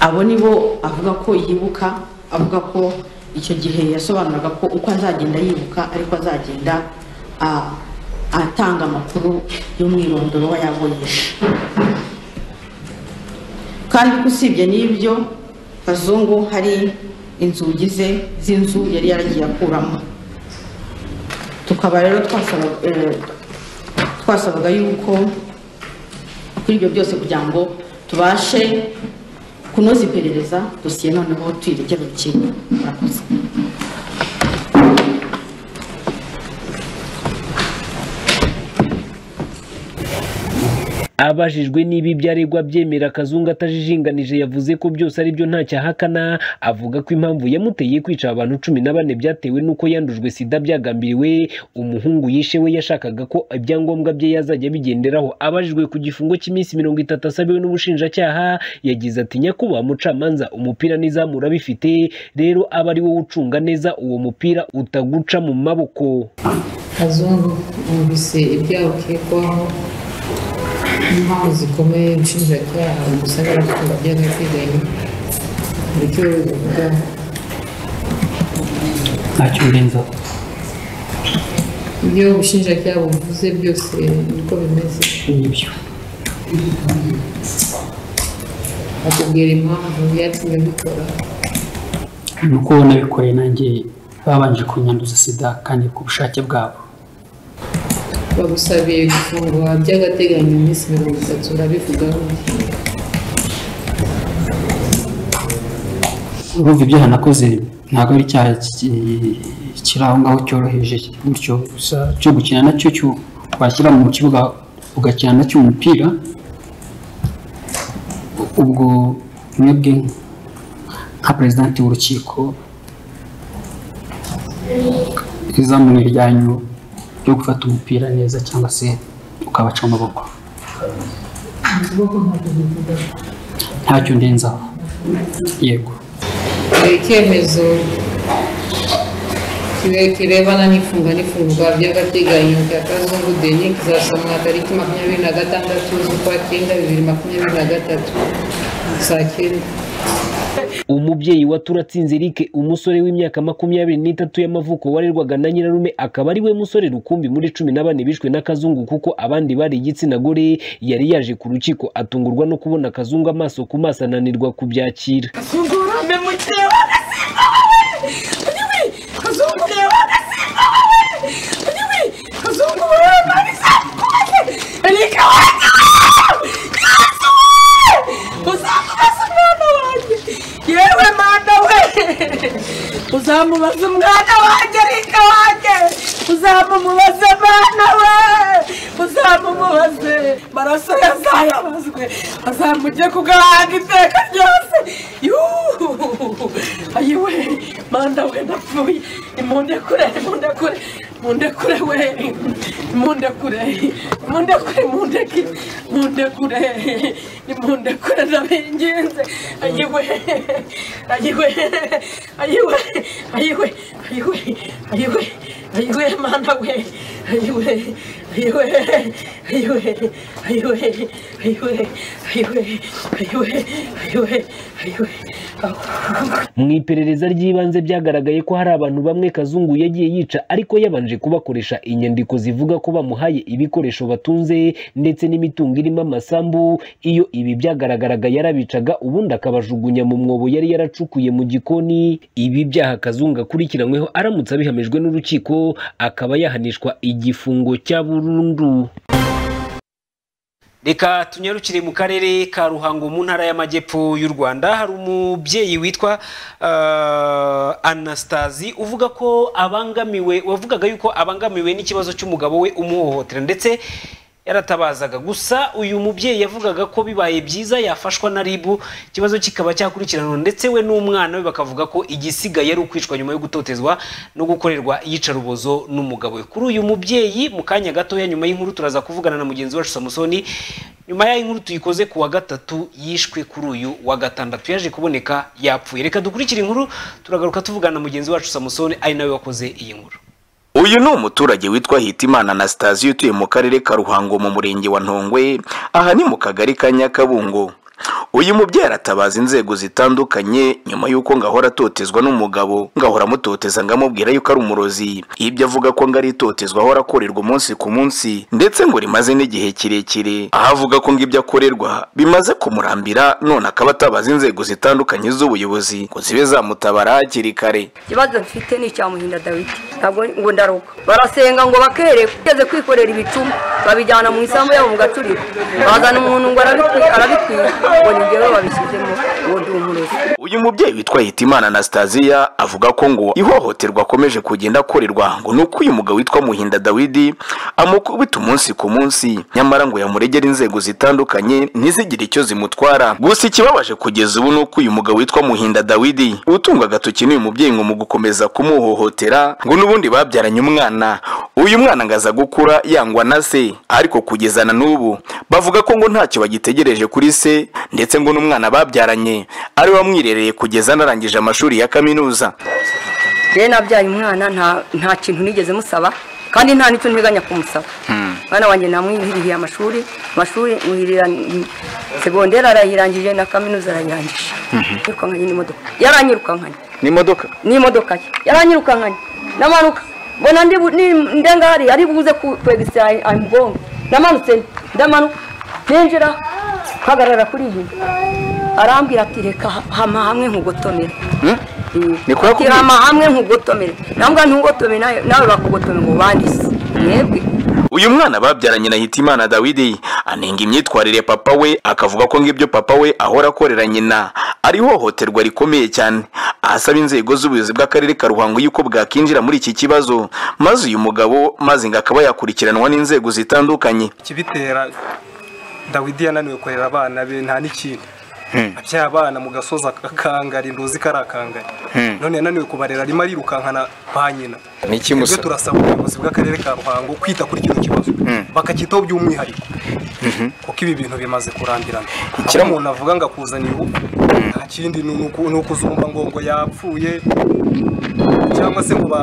Abo ni bo avuga ko yibuka avuga ko icyo gihe yasobanuraga ko uko azagenda yibuka ariko azagenda atanga amakuru y'umwirondoro we yishe kandi usibye n'ibyo kazungu hari inzugi ze z'inzu yari yaragiye akuramo. Tukaba rero eh, twasabaga yuko kuri ibyo byose kugira ngo tubashe kunoza iperereza dosiye noneho tuyiregere urukiko murakoze. Abajijwe niba ibyo aregwa byemera kazungu atajijinganije yavuze ko byose ari byo ntacyo ahakana avuga ko impamvu yamuteye kwica abantu cumi na bane byatewe n'uko yandujwe sida byagambiriwe. Umuhungu yishe we yashakaga ko ibyangombwa bye yazajya bigenderaho. Abajijwe ku gifungo cy'iminsi mirongo itatu asabiwe n'ubushinjacyaha yagize ati nyakubahwa mucamanza umupira n'izamu urabifite rero aba ari wowe ucunga neza uwo mupira utaguca mu maboko. Kazungu wumvise ibyaha ukekwaho impamvu zikomeye inshinjacyaha gusa n'abafunga by'agateganyo icyo bivuga ntacyo urenzaho ibyo ubushinjacyaha buvuze byose niko bimeze ni byo bakubwira impamvu yatumye bikora ni uko nabikoreye nanjye babanje kunyanduza sida kandi ku bushake bwabo bagusabiye gufungwa by'agateganyo iminsi mirongo itatu urabivugaho. Urumva ibyaha nakoze ntabwo ari icyaha ki- kiri aho ngaho cyoroheje gutyo gusa cyo gukina na cyo cyo washyira mu kibuga ugakina na cyo umupira ubwo mwebwe nka perezidanti w'urukiko izamuni ryanyu ryo gufata umupira neza cyangwa se ukabaca amaboko. Ntacyo ndenzaho yego. Icyemezo kirebana n'ifunga n'ifungurwa by'agateganyo cya kazungu deni kizasomwa tariki makumyabiri na gatandatu z'ukwa cyenda bibiri makumyabiri na gatatu. Saa cyenda. Umubyeyi wa turatsinze Eric umusore w'imyaka makumyabiri n'itatu y'amavuko warerwaga na nyirarume akaba ari we musore rukumbi muri cumi na bane bishwe na kazungu kuko abandi bari igitsina gore yari yaje ku rukiko. Atungurwa no kubona kazungu amaso ku maso ananirwa kubyakira. Kazungu uramemukira yewe mana we. Uzamubaza umwana wanjye Erika wanjye. Uzamumubaze mana we. Uzamumubaze maraso yazayabazwe azamujye kugahanga iteka ryose. Yuhu. Ayiwe mana we ndapfuye imundekure imundekure mundekure we. Imundekure imundekure mundekire mundekure imundekure ndabinginze ayiwe ayiwe ayiwe ayiwe ayiwe ayiwe ayiwe mana we. Ayiwe ayúe, mu iperereza ry'ibanze byagaragaye ko hari abantu bamwe kazungu yagiye yica ariko yabanje kubakoresha inyandiko zivuga ko bamuhaye ibikoresho batunze ndetse n'imitungo irimo amasambu iyo ibi byagaragaraga yarabicaga ubundi akabajugunya mu mwobo yari yaracukuye mu gikoni. Ibi byaha kazungu akurikiranyweho aramutse abihamijwe n'urukiko akaba yahanishwa igifungo cy'aburu burundu reka tunyarukire mu karere ka ruhango mu ntara y'amajyepfo y'u rwanda. Hari umubyeyi witwa uh, anastasi uvuga ko abangamiwe wavugaga yuko abangamiwe n'ikibazo cy'umugabo we umuhohotera. Ndetse yaratabazaga. Gusa uyu mubyeyi yavugaga ko bibaye byiza yafashwa na ribu ikibazo kikaba cyakurikiranwa. Ndetse we n'umwana we bakavuga ko igisigaye ari ukwicwa nyuma yo gutotezwa no gukorerwa iyicarubozo n'umugabo we. Kuri uyu mubyeyi mu kanya gatoya nyuma y'inkuru turaza kuvugana na mugenzi wacu samusoni nyuma y'aho inkuru tuyikoze ku wa gatatu yishwe kuri uyu wa gatandatu. Yaje kuboneka yapfuye. Reka dukurikire inkuru turagaruka tuvugana na mugenzi wacu samusoni ari nawe wakoze iyi nkuru. Uyu ni umuturage witwa hitimana anastasiyo utuye mu karere ka ruhango mu murenge wa ntongwe. Aha ni mu kagari ka nyakabungo. Uyu mubyeyi aratabaza inzego zitandukanye nyuma y'uko ngahora atotezwa n'umugabo ngahora amutoteza ngamubwira yuko ari umurozi. Ibyo avuga ko ngo ari itotezwa ahora akorerwa umunsi ku munsi ndetse ngo rimaze n'igihe kirekire. Aho avuga ko ngo ibyo akorerwa bimaze kumurambira none akaba atabaza inzego zitandukanye z'ubuyobozi ngo zibe zamutabara hakiri kare. Ikibazo mfite ni icya muhinda dawidi. Ntabwo ngo ndaruka. Barasenga ngo bakereka ugeze kwikorera ibicuma babijyana mu isambu yabo mu gacuriro. Bazana umuntu ngo arabikwiye. Arabikwiye ngo ni uyu mubyeyi witwa hitimana anastasiya avuga ko ngo ihohoterwa akomeje kugenda akorerwa ngo ni uko uyu mugabo witwa muhinda dawidi amukubita umunsi ku munsi. Nyamara ngo yamuregera inzego zitandukanye ntizigire icyo zimutwara. Gusa ikibabaje kugeza ubu ni uko uyu mugabo witwa muhinda dawidi utunga agatoki n'uyu mubyeyi ngo mu gukomeza kumuhohotera ngo n'ubundi babyaranye umwana. Uyu mwana ngo aza gukura yangwa na se. Ariko kugeza na n'ubu bavuga ko ngo ntacyo bagitegereje kuri se ndetse ngo n'umwana babyaranye. Ari we wamwirereye kugeza anarangije amashuri ya kaminuza. Rero nabyaye umwana nta kintu nigeze musaba kandi nta n'icyo nteganya kumusaba. Mwana wanjye namwihiriye amashuri amashuri segonderi arayirangije na kaminuza arayirangije. Yirukankanye n'imodoka. Yaranyirukankanye n'imodoka? N'imodoka ye. Yaranyirukankanye ndamanuka mbona ndi bu- ni- ndenga hariya ari buze ku- kwegisira amugongo ndamanutse ndamanuka. Ninjira. Hagarara kuri iyi. Arambwira ati reka hama hamwe nkugotomere. Ni kwa ati hama hamwe nkugotomere. Nambwa ntugotomere nawe nawe bakugotomere ngo bandise mwebwe. Uyu mwana babyaranye na hitimana dawidi. Anenga imyitwarire papa we akavuga ko ngibyo papa we ahora akorera nyina. Ari ihohoterwa rikomeye cyane. Ahasaba inzego z'ubuyobozi bw'akarere ka ruhango yuko bwakinjira muri iki kibazo maze uyu mugabo maze ngo akaba yakurikiranwa n'inzego zitandukanye. Ikibitera dawidi yananiwe kurera abana be nta n'ikindi abyaye abana mu gasozi akangari ntuzi ko ari akangari. None yananiwe kubarera arimo arirukankana ba nyina. Twebwe turasaba ubuyobozi bw'akarere ka ruhango kwita kuri kino kibazo. Bakacyitaho by'umwihariko. Kuko ibi bintu bimaze kurambirana. Aho umuntu avuga ngo akuzanira urupfu nta kindi ni uku- ni ukuzumva ngo ngo yapfuye cyangwa se ngo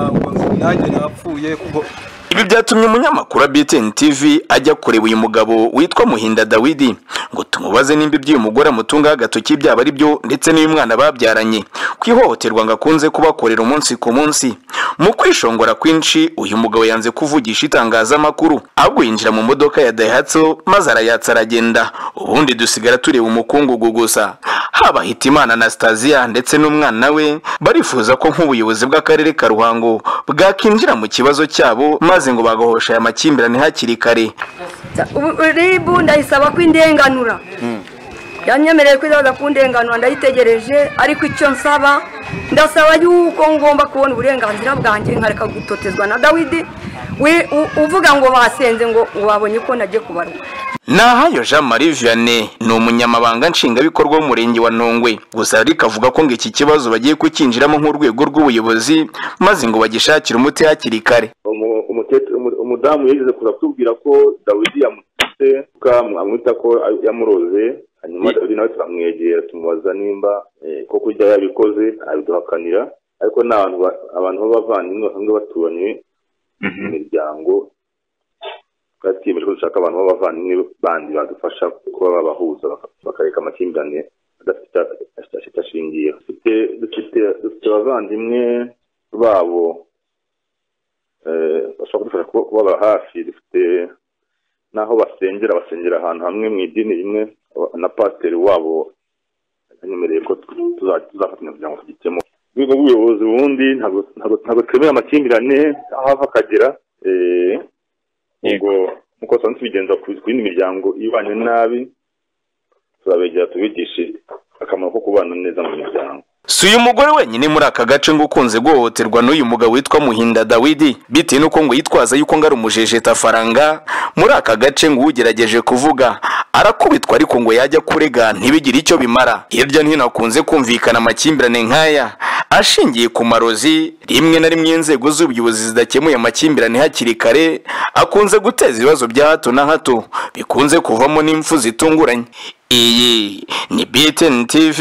nanjye napfuye kuko ibi byatumye umunyamakuru wa BTN TV ajya kureba uyu mugabo witwa Muhinda Dawidi. Ngo tumubaze nimba iby'uyu mugore amutungaho agatoki byaba ari byo ndetse n'uyu mwana babyaranye. Ku ihohoterwa ngo akunze kubakorera umunsi ku munsi. Mu kwishongora kwinshi uyu mugabo yanze kuvugisha itangazamakuru. Ahubwo yinjira mu modoka ya Daihatsu maze arayatsa aragenda. Ubundi dusigara tureba umukungugu gusa. Haba Hitimana Anastasia ndetse n'umwana we barifuza ko nk'ubuyobozi bw'akarere ka Ruhango bwakinjira mu kibazo cyabo maze ngo bagahosha aya makimbirane hakiri kare. Ribu ndayisaba ko indenganura. Yanyemereye ko izaza kundenganura ndayitegereje ariko icyo nsaba ndasaba yuko ngomba kubona uburenganzira bwanjye nkareka gutotezwa na dawidi. Uvuga ngo basenze ngo wabonye ko nagiye kubarwa Nahayo Jean Marie Vianney ni umunyamabanga nshingwabikorwa w'umurenge wa Ntongwe gusa ariko avuga ko ngo iki kibazo bagiye kukinjiramo nk'urwego rw'ubuyobozi maze ngo bagishakire umuti hakiri kare. Umudamu yigeze kuza kutubwira ko dawidi yamutse amwita ko yamuroze hanyuma dawidi nawe turamwegera tumubaza nimba eh, koko ibyo yabikoze abiduhakanira. Ariko ni abantu ba- abantu b'abavandimwe basanzwe baturanye mu miryango twari twiyemeje ko dushaka abantu b'abavandimwe bandi badufasha kuba babahuza baka- bakareka amakimbirane adafite ashingiye. Dufite abavandimwe babo bashobora kudufasha kuba- kubaba hafi dufite n'aho basengera basengera ahantu hamwe mu idini rimwe na pasiteri wabo yanyemereye ko tuza- tuzafatanya kugira ngo tugikemure. Urwego rw'ubuyobozi ubundi ntabwo twemera amakimbirane aho ava akagera eh, ubwo nk'uko tusanzwe tubigenza ku ku yindi miryango ibanye nabi turabegera tubigishe akamaro ko kubana neza mu miryango. Si uyu mugore wenyine muri aka gace ngo ukunze guhohoterwa n'uyu mugabo witwa muhinda dawidi bitewe n'uko ngo yitwaza yuko ngo ari umujejetafaranga muri aka gace ngo ugerageje kuvuga arakubitwa ariko ngo yajya kurega ntibigire icyo bimara. Hirya no hino hakunze kumvikana amakimbirane nk'aya ashingiye ku marozi rimwe na rimwe inzego z'ubuyobozi zidakemuye amakimbirane hakiri kare akunze guteza ibibazo bya hato na hato bikunze kuvamo n'impfu zitunguranye. Iyi. Ni BTN TV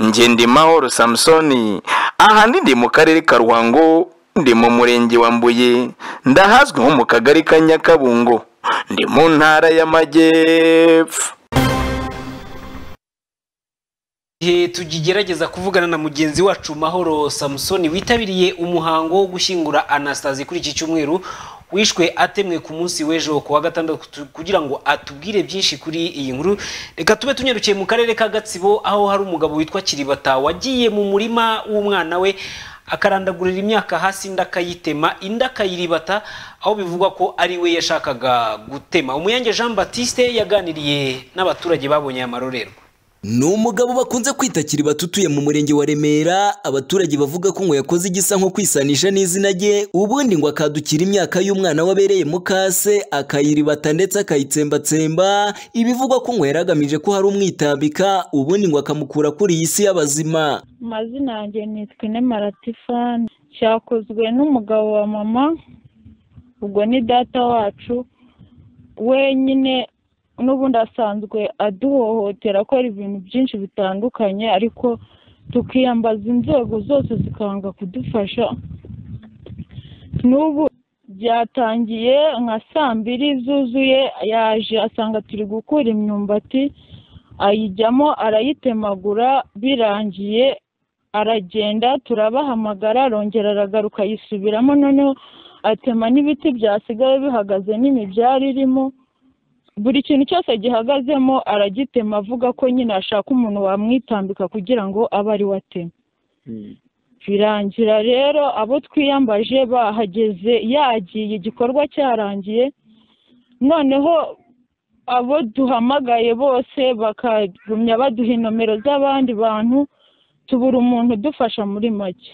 njye ndi mahoro samusoni ahandi ndi mu karere ka ruhango ndi mu murenge wa mbuye. Ndahazwi nko mu kagari ka nyakabungo. Ndi mu ntara y'amajyepfo igihe tukigerageza kuvugana na mugenzi wacu mahoro samusoni witabiriye umuhango wo gushyingura anastasi kuri iki cyumweru wishwe atemwe ku munsi w'ejo ku wa gatandatu kugira ngo atubwire byinshi kuri iyi nkuru. Reka tube tunyarukiye mu karere ka gatsibo aho hari umugabo witwa kiribata wagiye mu murima w'umwana we akarandagurira imyaka hasi inda akayitema inda akayiribata aho bivugwa ko ari we yashakaga gutema. Umuyange jean batiste yaganiriye n'abaturage babonye aya marorerwa ni umugabo bakunze kwita kiribata utuye mu murenge wa remera. Abaturage bavuga ko ngo yakoze igisa nko kwisanisha n'izina rye. Ubundi ngo akadukira imyaka y'umwana wabereye mu kase akayiribata ndetse akayitsembatsemba. Ibivugwa ko ngo yari agamije ko hari umwitambika ubundi ngo akamukura kuri iyi si y'abazima. Amazina yanjye nitwa inemara tifani cyakozwe n'umugabo wa mama ubwo ni data wacu wenyine n'ubundi asanzwe aduhohotera akora ibintu byinshi bitandukanye ariko tukiyambaza inzego zose zikanga kudufasha. N'ubu byatangiye nka saa mbiri zuzuye yaje asanga turi gukura imyumbati ayijyamo arayitemagura birangiye aragenda turabahamagara arongera aragaruka ayisubiramo. Noneho atema n'ibiti byasigaye bihagaze n'imibyari irimo. Buri kintu cyose gihagazemo aragitema avuga ko nyine ashaka umuntu wamwitambika kugira ngo abe ari we atema birangira rero abo twiyambaje bahageze yagiye igikorwa cyarangiye noneho abo duhamagaye bose bakagumya baduha inomero z'abandi bantu tubura umuntu udufasha muri make.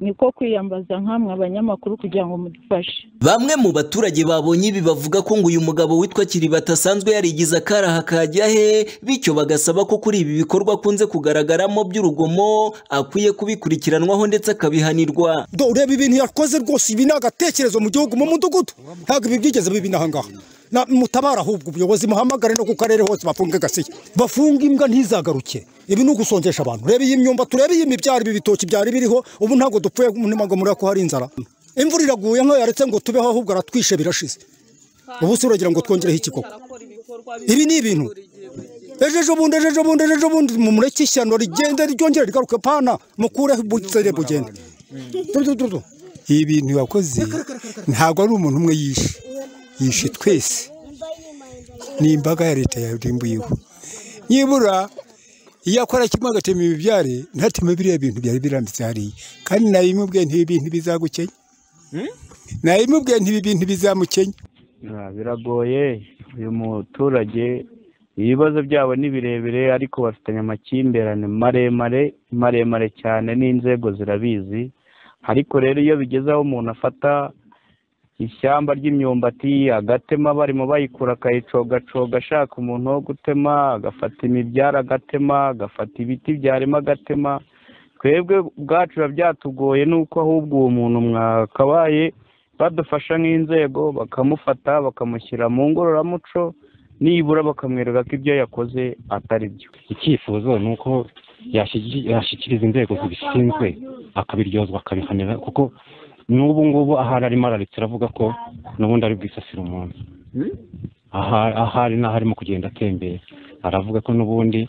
Niko kwiyambaza nk'amwe abanyamakuru kugira ngo mudufashe. Bamwe mu baturage babonye ibi bavuga ko ngo uyu mugabo witwa kiribata asanzwe yarigize akaraha kajya he bityo bagasaba ko kuri ibi bikorwa akunze kugaragaramo by'urugomo akwiye kubikurikiranwaho ndetse akabihanirwa. Ureba ibintu yakoze rwose ibi ni agatekerezo mu gihugu mu mudugudu. Ntabwo ibi byigeze bibi n'ahangaha mutabara ahubwo ubuyobozi muhamagare no ku karere hose bafunge gasiya bafunga imbwa ntizagaruke. Ibi ni ugusongesha abantu. Reba iyi myumba turebe iyi mibyari ibi bitoki byari biriho ubu ntabwo dupfuye ntabwo muri ko hari inzara. Imvura iraguye nk'ayo yaretse ngo tubeho ahubwo aratwishe birashize. Ubu si uragira ngo twongereho iki koko? Ibi ni ibintu. Ejo bundi ejo bundi ejo bundi mu mureke ishyano rigende ryongere rigaruke. Pana mukureho ubusere bugende. Ibi bintu yakoze ntabwo ari umuntu umwe yishe. Yishe twese. Ni imbaga ya leta yarimbuyeho nibura iyo akora kimwe agatema imibyare ntateme biriya bintu byari birambitse hariya. Kandi nabimubwiye ntibi bintu bizagukenya. Nabimubwiye ntibi bintu bizamukenya. Biragoye. Uyu muturage ibibazo byabo ni birebire ariko bafitanye amakimbirane maremare maremare cyane n'inzego zirabizi. Ariko rero iyo bigeze aho umuntu afata ishyamba ry'imyumbati agatema barimo bayikura akayicogacoga ashaka umuntu wo gutema agafata imibyara agatema agafata ibiti byarimo agatema. Twebwe ubwacu biba byatugoye nuko ahubwo uwo muntu mwakabaye badufasha nk'inzego bakamufata bakamushyira mu ngororamuco nibura bakamwereka ko ibyo yakoze atari byo. Icyifuzo ni uko yashyikiriza inzego zibishinzwe akabiryozwa akabihanira kuko n'ubu ngubu ahari arimo araritse aravuga ko n'ubundi ari bwisasire umuntu. Ahari n'aho arimo kugenda atembera. Aravuga ko n'ubundi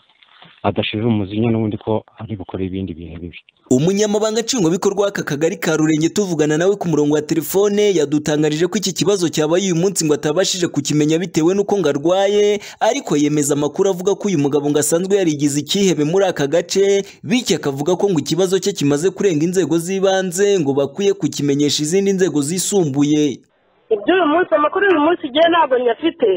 adashije umuzinya n'ubundi ko ari gukora ibindi bintu bibi. Umunyamabanga nshingwabikorwa w'aka kagari ka rurenge tuvugana nawe ku murongo wa telefone yadutangarije ko iki kibazo cyabaye uyu munsi ngo atabashije kukimenya bitewe n'uko ngo arwaye ariko yemeza amakuru avuga ko uyu mugabo ngo asanzwe yarigize icyihebe muri aka gace bityo akavuga ko ngo ikibazo cye kimaze kurenga inzego z'ibanze ngo bakwiye kukimenyesha izindi nzego zisumbuye. Iby'uyu munsi amakuru y'uyu munsi igihe ntabwo nyafite.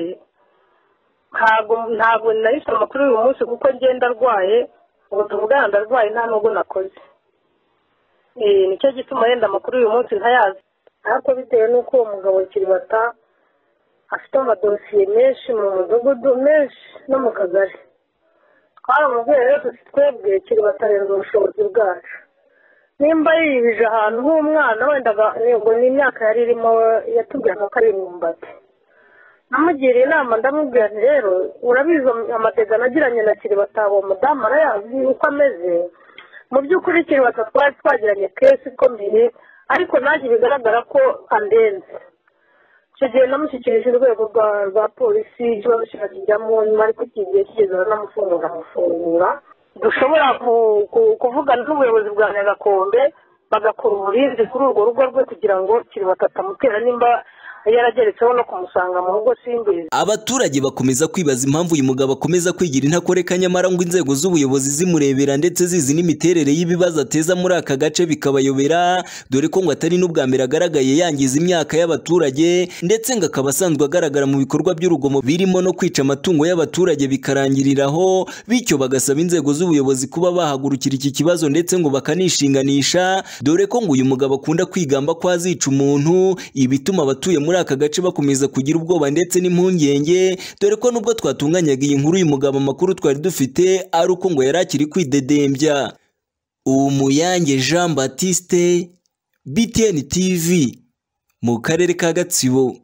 Ntabwo nahise amakuru y'uyu munsi kuko ngenda arwaye ubu tuvugana ndarwaye nta nubwo nakoze. Eh, ni cyo gituma yenda amakuru uyu munsi ntayazi. Ariko bitewe n'uko uwo mugabo kiribata afite amadosiye menshi mu mudugudu menshi no mu kagari. Twaramubwiye rero tuti twebwe kiribata arenze ubushobozi bwacu. Nimba yibije ahantu h'umwana wenda ngo ni imyaka yari irimo yatubwiraga ko ari imyumbati. Namugiriye inama ndamubwira nti rero urabizi amatega nagiranye na kiribata uwo mudamu arayazi uko ameze. Mu by'ukuri kiribata twari twagiranye kesi ikomeye ariko nanjye bigaragara ko andenze. Icyo gihe namushyikirije urwego rwa polisi ikibazo kirakijyamo nyuma ariko kigiye kigeze baranamufungura amufungura. Dushobora ku- ku- kuvugana n'ubuyobozi bwa nyagakombe bagakora uburinzi kuri urwo rugo rwe kugira ngo kiribata atamutera nimba yarageretseho no kumusanga mu rugo simbizi. Abaturage bakomeza kwibaza impamvu uyu mugabo akomeza kwigira intakoreka nyamara ngo inzego z'ubuyobozi zimurebera ndetse zizi n'imiterere y'ibibazo ateza muri aka gace bikabayobera dore ko ngo atari n'ubwa mbere agaragaye yangiza imyaka y'abaturage ndetse ngo akaba asanzwe agaragara mu bikorwa by'urugomo birimo no kwica amatungo y'abaturage bikarangiriraho bityo bagasaba inzego z'ubuyobozi kuba bahagurukira iki kibazo ndetse ngo bakanishinganisha dore ko ngo uyu mugabo akunda kwigamba ko azica umuntu ibituma abatuye muri aka gace bakomeza kugira ubwoba ndetse n'impungenge dore ko nubwo twatunganyaga iyi nkuru uyu mugabo amakuru twari dufite ari uko ngo yari akiri kwidedembya. Umuyange jean batiste btn tv mu karere ka gatsibo.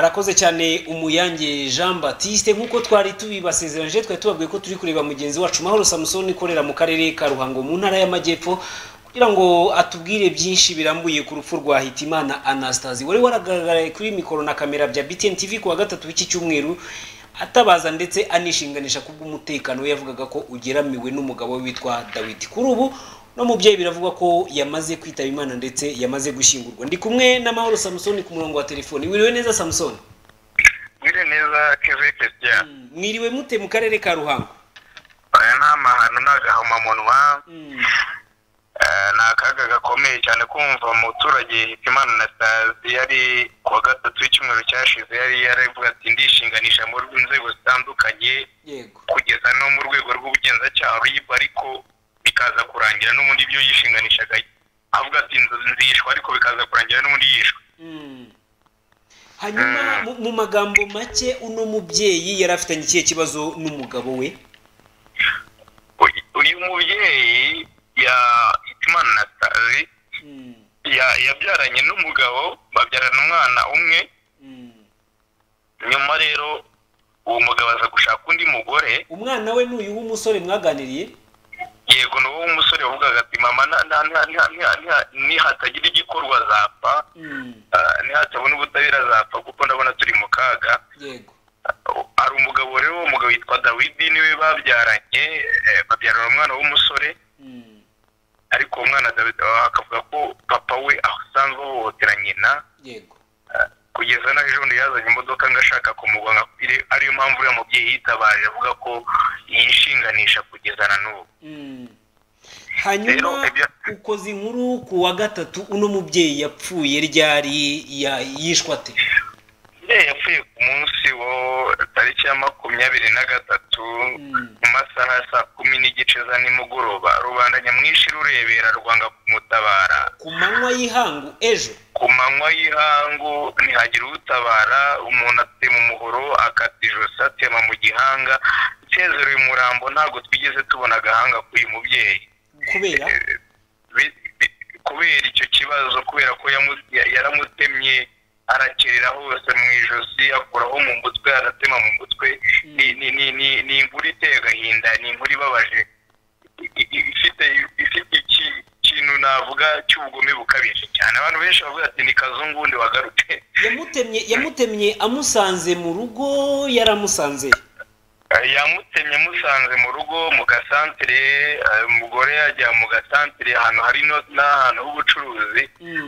Arakoze cyane umuyange jean batiste nk'uko twari tubibasezeranyije twari tubabwiye ko turi kureba mugenzi wacu mahoro samusoni ukorera mu karere ka ruhango mu ntara y'amajyepfo kugira ngo atubwire byinshi birambuye ku rupfu rwa hitimana anastasi wari waragaragaye kuri mikoro na kamera bya btn tv ku wa gatatu w'iki cyumweru atabaza ndetse anishinganisha kubw'umutekano we yavugaga ko ugeramiwe n'umugabo we witwa dawidi. Kuri ubu no mubyeyi biravugwa ko yamaze kwitaba imana ndetse yamaze gushyingurwa. Ndi kumwe na mahoro samusoni ku murongo wa telefoni wiriwe neza samusoni? Mwire neza keve christian mwiriwe mute mu karere ka ruhango? Aya ni amahano ni agahomamunwa Eh, ni akaga gakomeye cyane kumva umuturage hitimana na stazi yari ku wa gatatu w'icyumweru cyashize yari yaravuga ati ndishinganisha mu nzego zitandukanye kugeza no mu rwego rw'ubugenzacyaha ariko bikaza kurangira n'ubundi ibyo yishinganishaga avuga ati "Nz- nzishwa ariko bikaza kurangira n'ubundi yishwe. Hanyuma mu- mu magambo make uno mubyeyi yari afitanye ikihe kibazo n'umugabo we? Uyu mubyeyi ya hitimana na stazi ya- yabyaranye n'umugabo babyarana umwana umwe. Nyuma rero uwo mugabo aza gushaka undi mugore. Umwana we n'uyu w'umusore mwaganiriye? Yego ni wowe umusore wavugaga ati mama nihatagira igikorwa azapfa Ah, nihatabona ubutabera azapfa kuko ndabona turi mu kaga. Yego. Hari umugabo rero uwo mugabo yitwa dawidi ni we babyaranye eh, babyarana umwana w'umusore. Ariko uwo mwana ah, akavuga ko papa we asanzwe ahohotera nyina yego. Kugeza naho ejo bundi yazanye imodoka ngo ashaka kumugwa ariyo mpamvu uriya mubyeyi yitabaje avuga ko yishinganisha kugeza na n'ubu hanyuma ukoze inkuru ku wa gatatu uno mubyeyi yapfuye ryari ya- yishwe ate? Umubyeyi yapfuye ku munsi wo tariki ya makumyabiri na gatatu mu masaha ya saa kumi n'igice za nimugoroba. Rubanda nyamwinshi rurebera rwanga kumutabara. Ku manywa y'ihangu ejo? Ku manywa y'ihangu ntihagira utabara. Umuntu atema umuhoro akata ijosi atema mu gihanga. Nsezero uyu murambo ntabwo twigeze tubona agahanga k'uyu mubyeyi. Kubera? Bi- bi- kubera icyo kibazo kubera ko yaramutemye arakerera hose mu ijosi akuraho mu mutwe aratema mu mutwe. Ni ni ni ni ni inkuru iteye agahinda ni inkuru ibabaje. Ifite ifite iki kintu navuga cy'ubugome bukabije cyane. Abantu benshi bavuga ati ni kazungu wundi wagarutse. Yamutemye yamutemye amusanze mu rugo yaramusanze. Yamutemye musanze mu rugo mu gasantere eh, umugore yajya mu gasantere ahantu hari n'ahantu h'ubucuruzi.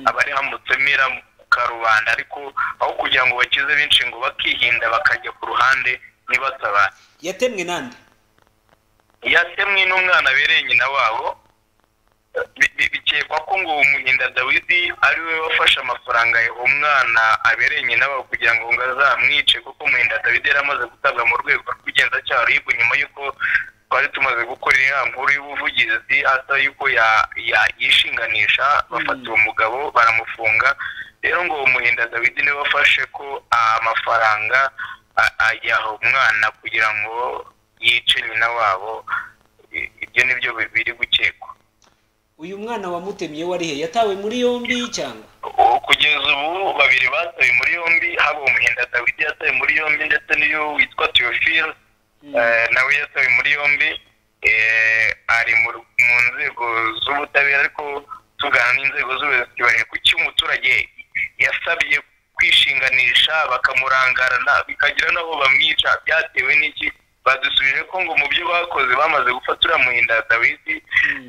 Aba ari hamutemera mu karubanda ariko aho kugira ngo bakize benshi ngo bakihinda bakajya ku ruhande ntibatabare. Yatemwe nande? Yatemwe n'umwana abereye nyina wabo. Bi- bi- bikekwa ko ngo umuhinda dawidi ari we wafashe amafaranga uwo mwana abereye nyina wabo kugira ngo ngo azamwice kuko umuhinda dawidi yari amaze gutabwa mu rwego rw'ubugenzacyaha ribu nyuma y'uko twari tumaze gukora iriya nkuru y'ubuvugizi asaba yuko yishinganisha. Bafata uwo mugabo baramufunga. Rero ngo uwo muhinda dawidi ni we wafashe ko amafaranga a- ayaha umwana kugira ngo yice nyina wabo ibyo ni byo bi- biri gukekwa. Uyu mwana wamutemye wari he? Yatawe muri yombi cyangwa? Kugeza ubu babiri batawe muri yombi haba umuhinda dawidi yatawe muri yombi ndetse n'iyo witwa theophile eh, nawe yatawe muri yombi eh, ari mu nzego z'ubutabera ariko tugana n'inzego z'ubuyobozi kibaye kuki umuturage yasabye kwishinganisha bakamurangarana bikagira n'aho bamwica. Byatewe n'iki? Badusubije ko ngo mu byo bakoze bamaze gufata uriya muhinda dawidi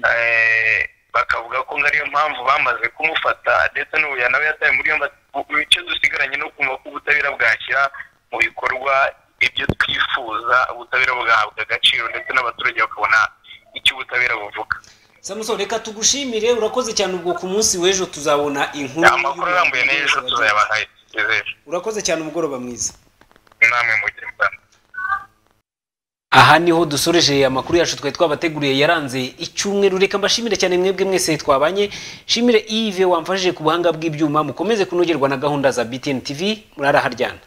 eh, bakavuga ko ngo ariyo mpamvu bamaze kumufata ndetse n'ubu nawe yatawe muri ati, icyo dusigaranye no kumva ko ubutabera bwashyira mu bikorwa ibyo twifuza ubutabera bugahabwa agaciro ndetse n'abaturage bakabona icyo ubutabera buvuga. Samusoni reka tugushimire. Urakoze cyane ubwo ku munsi w'ejo tuzabona inkuru amakuru arambuye n'ejo tuzayabahaye. Urakoze cyane umugoroba mwiza. Namwe muganda aha ni ho dusoreje amakuru yacu twari twabateguriye. Yaranze icyumweru. Reka mbashimire cyane mwebwe mwese twabanye. Shimire Yves wamfashije ku buhanga bw'ibyuma. Mukomeze kunogerwa na gahunda za BTN TV murara haryana.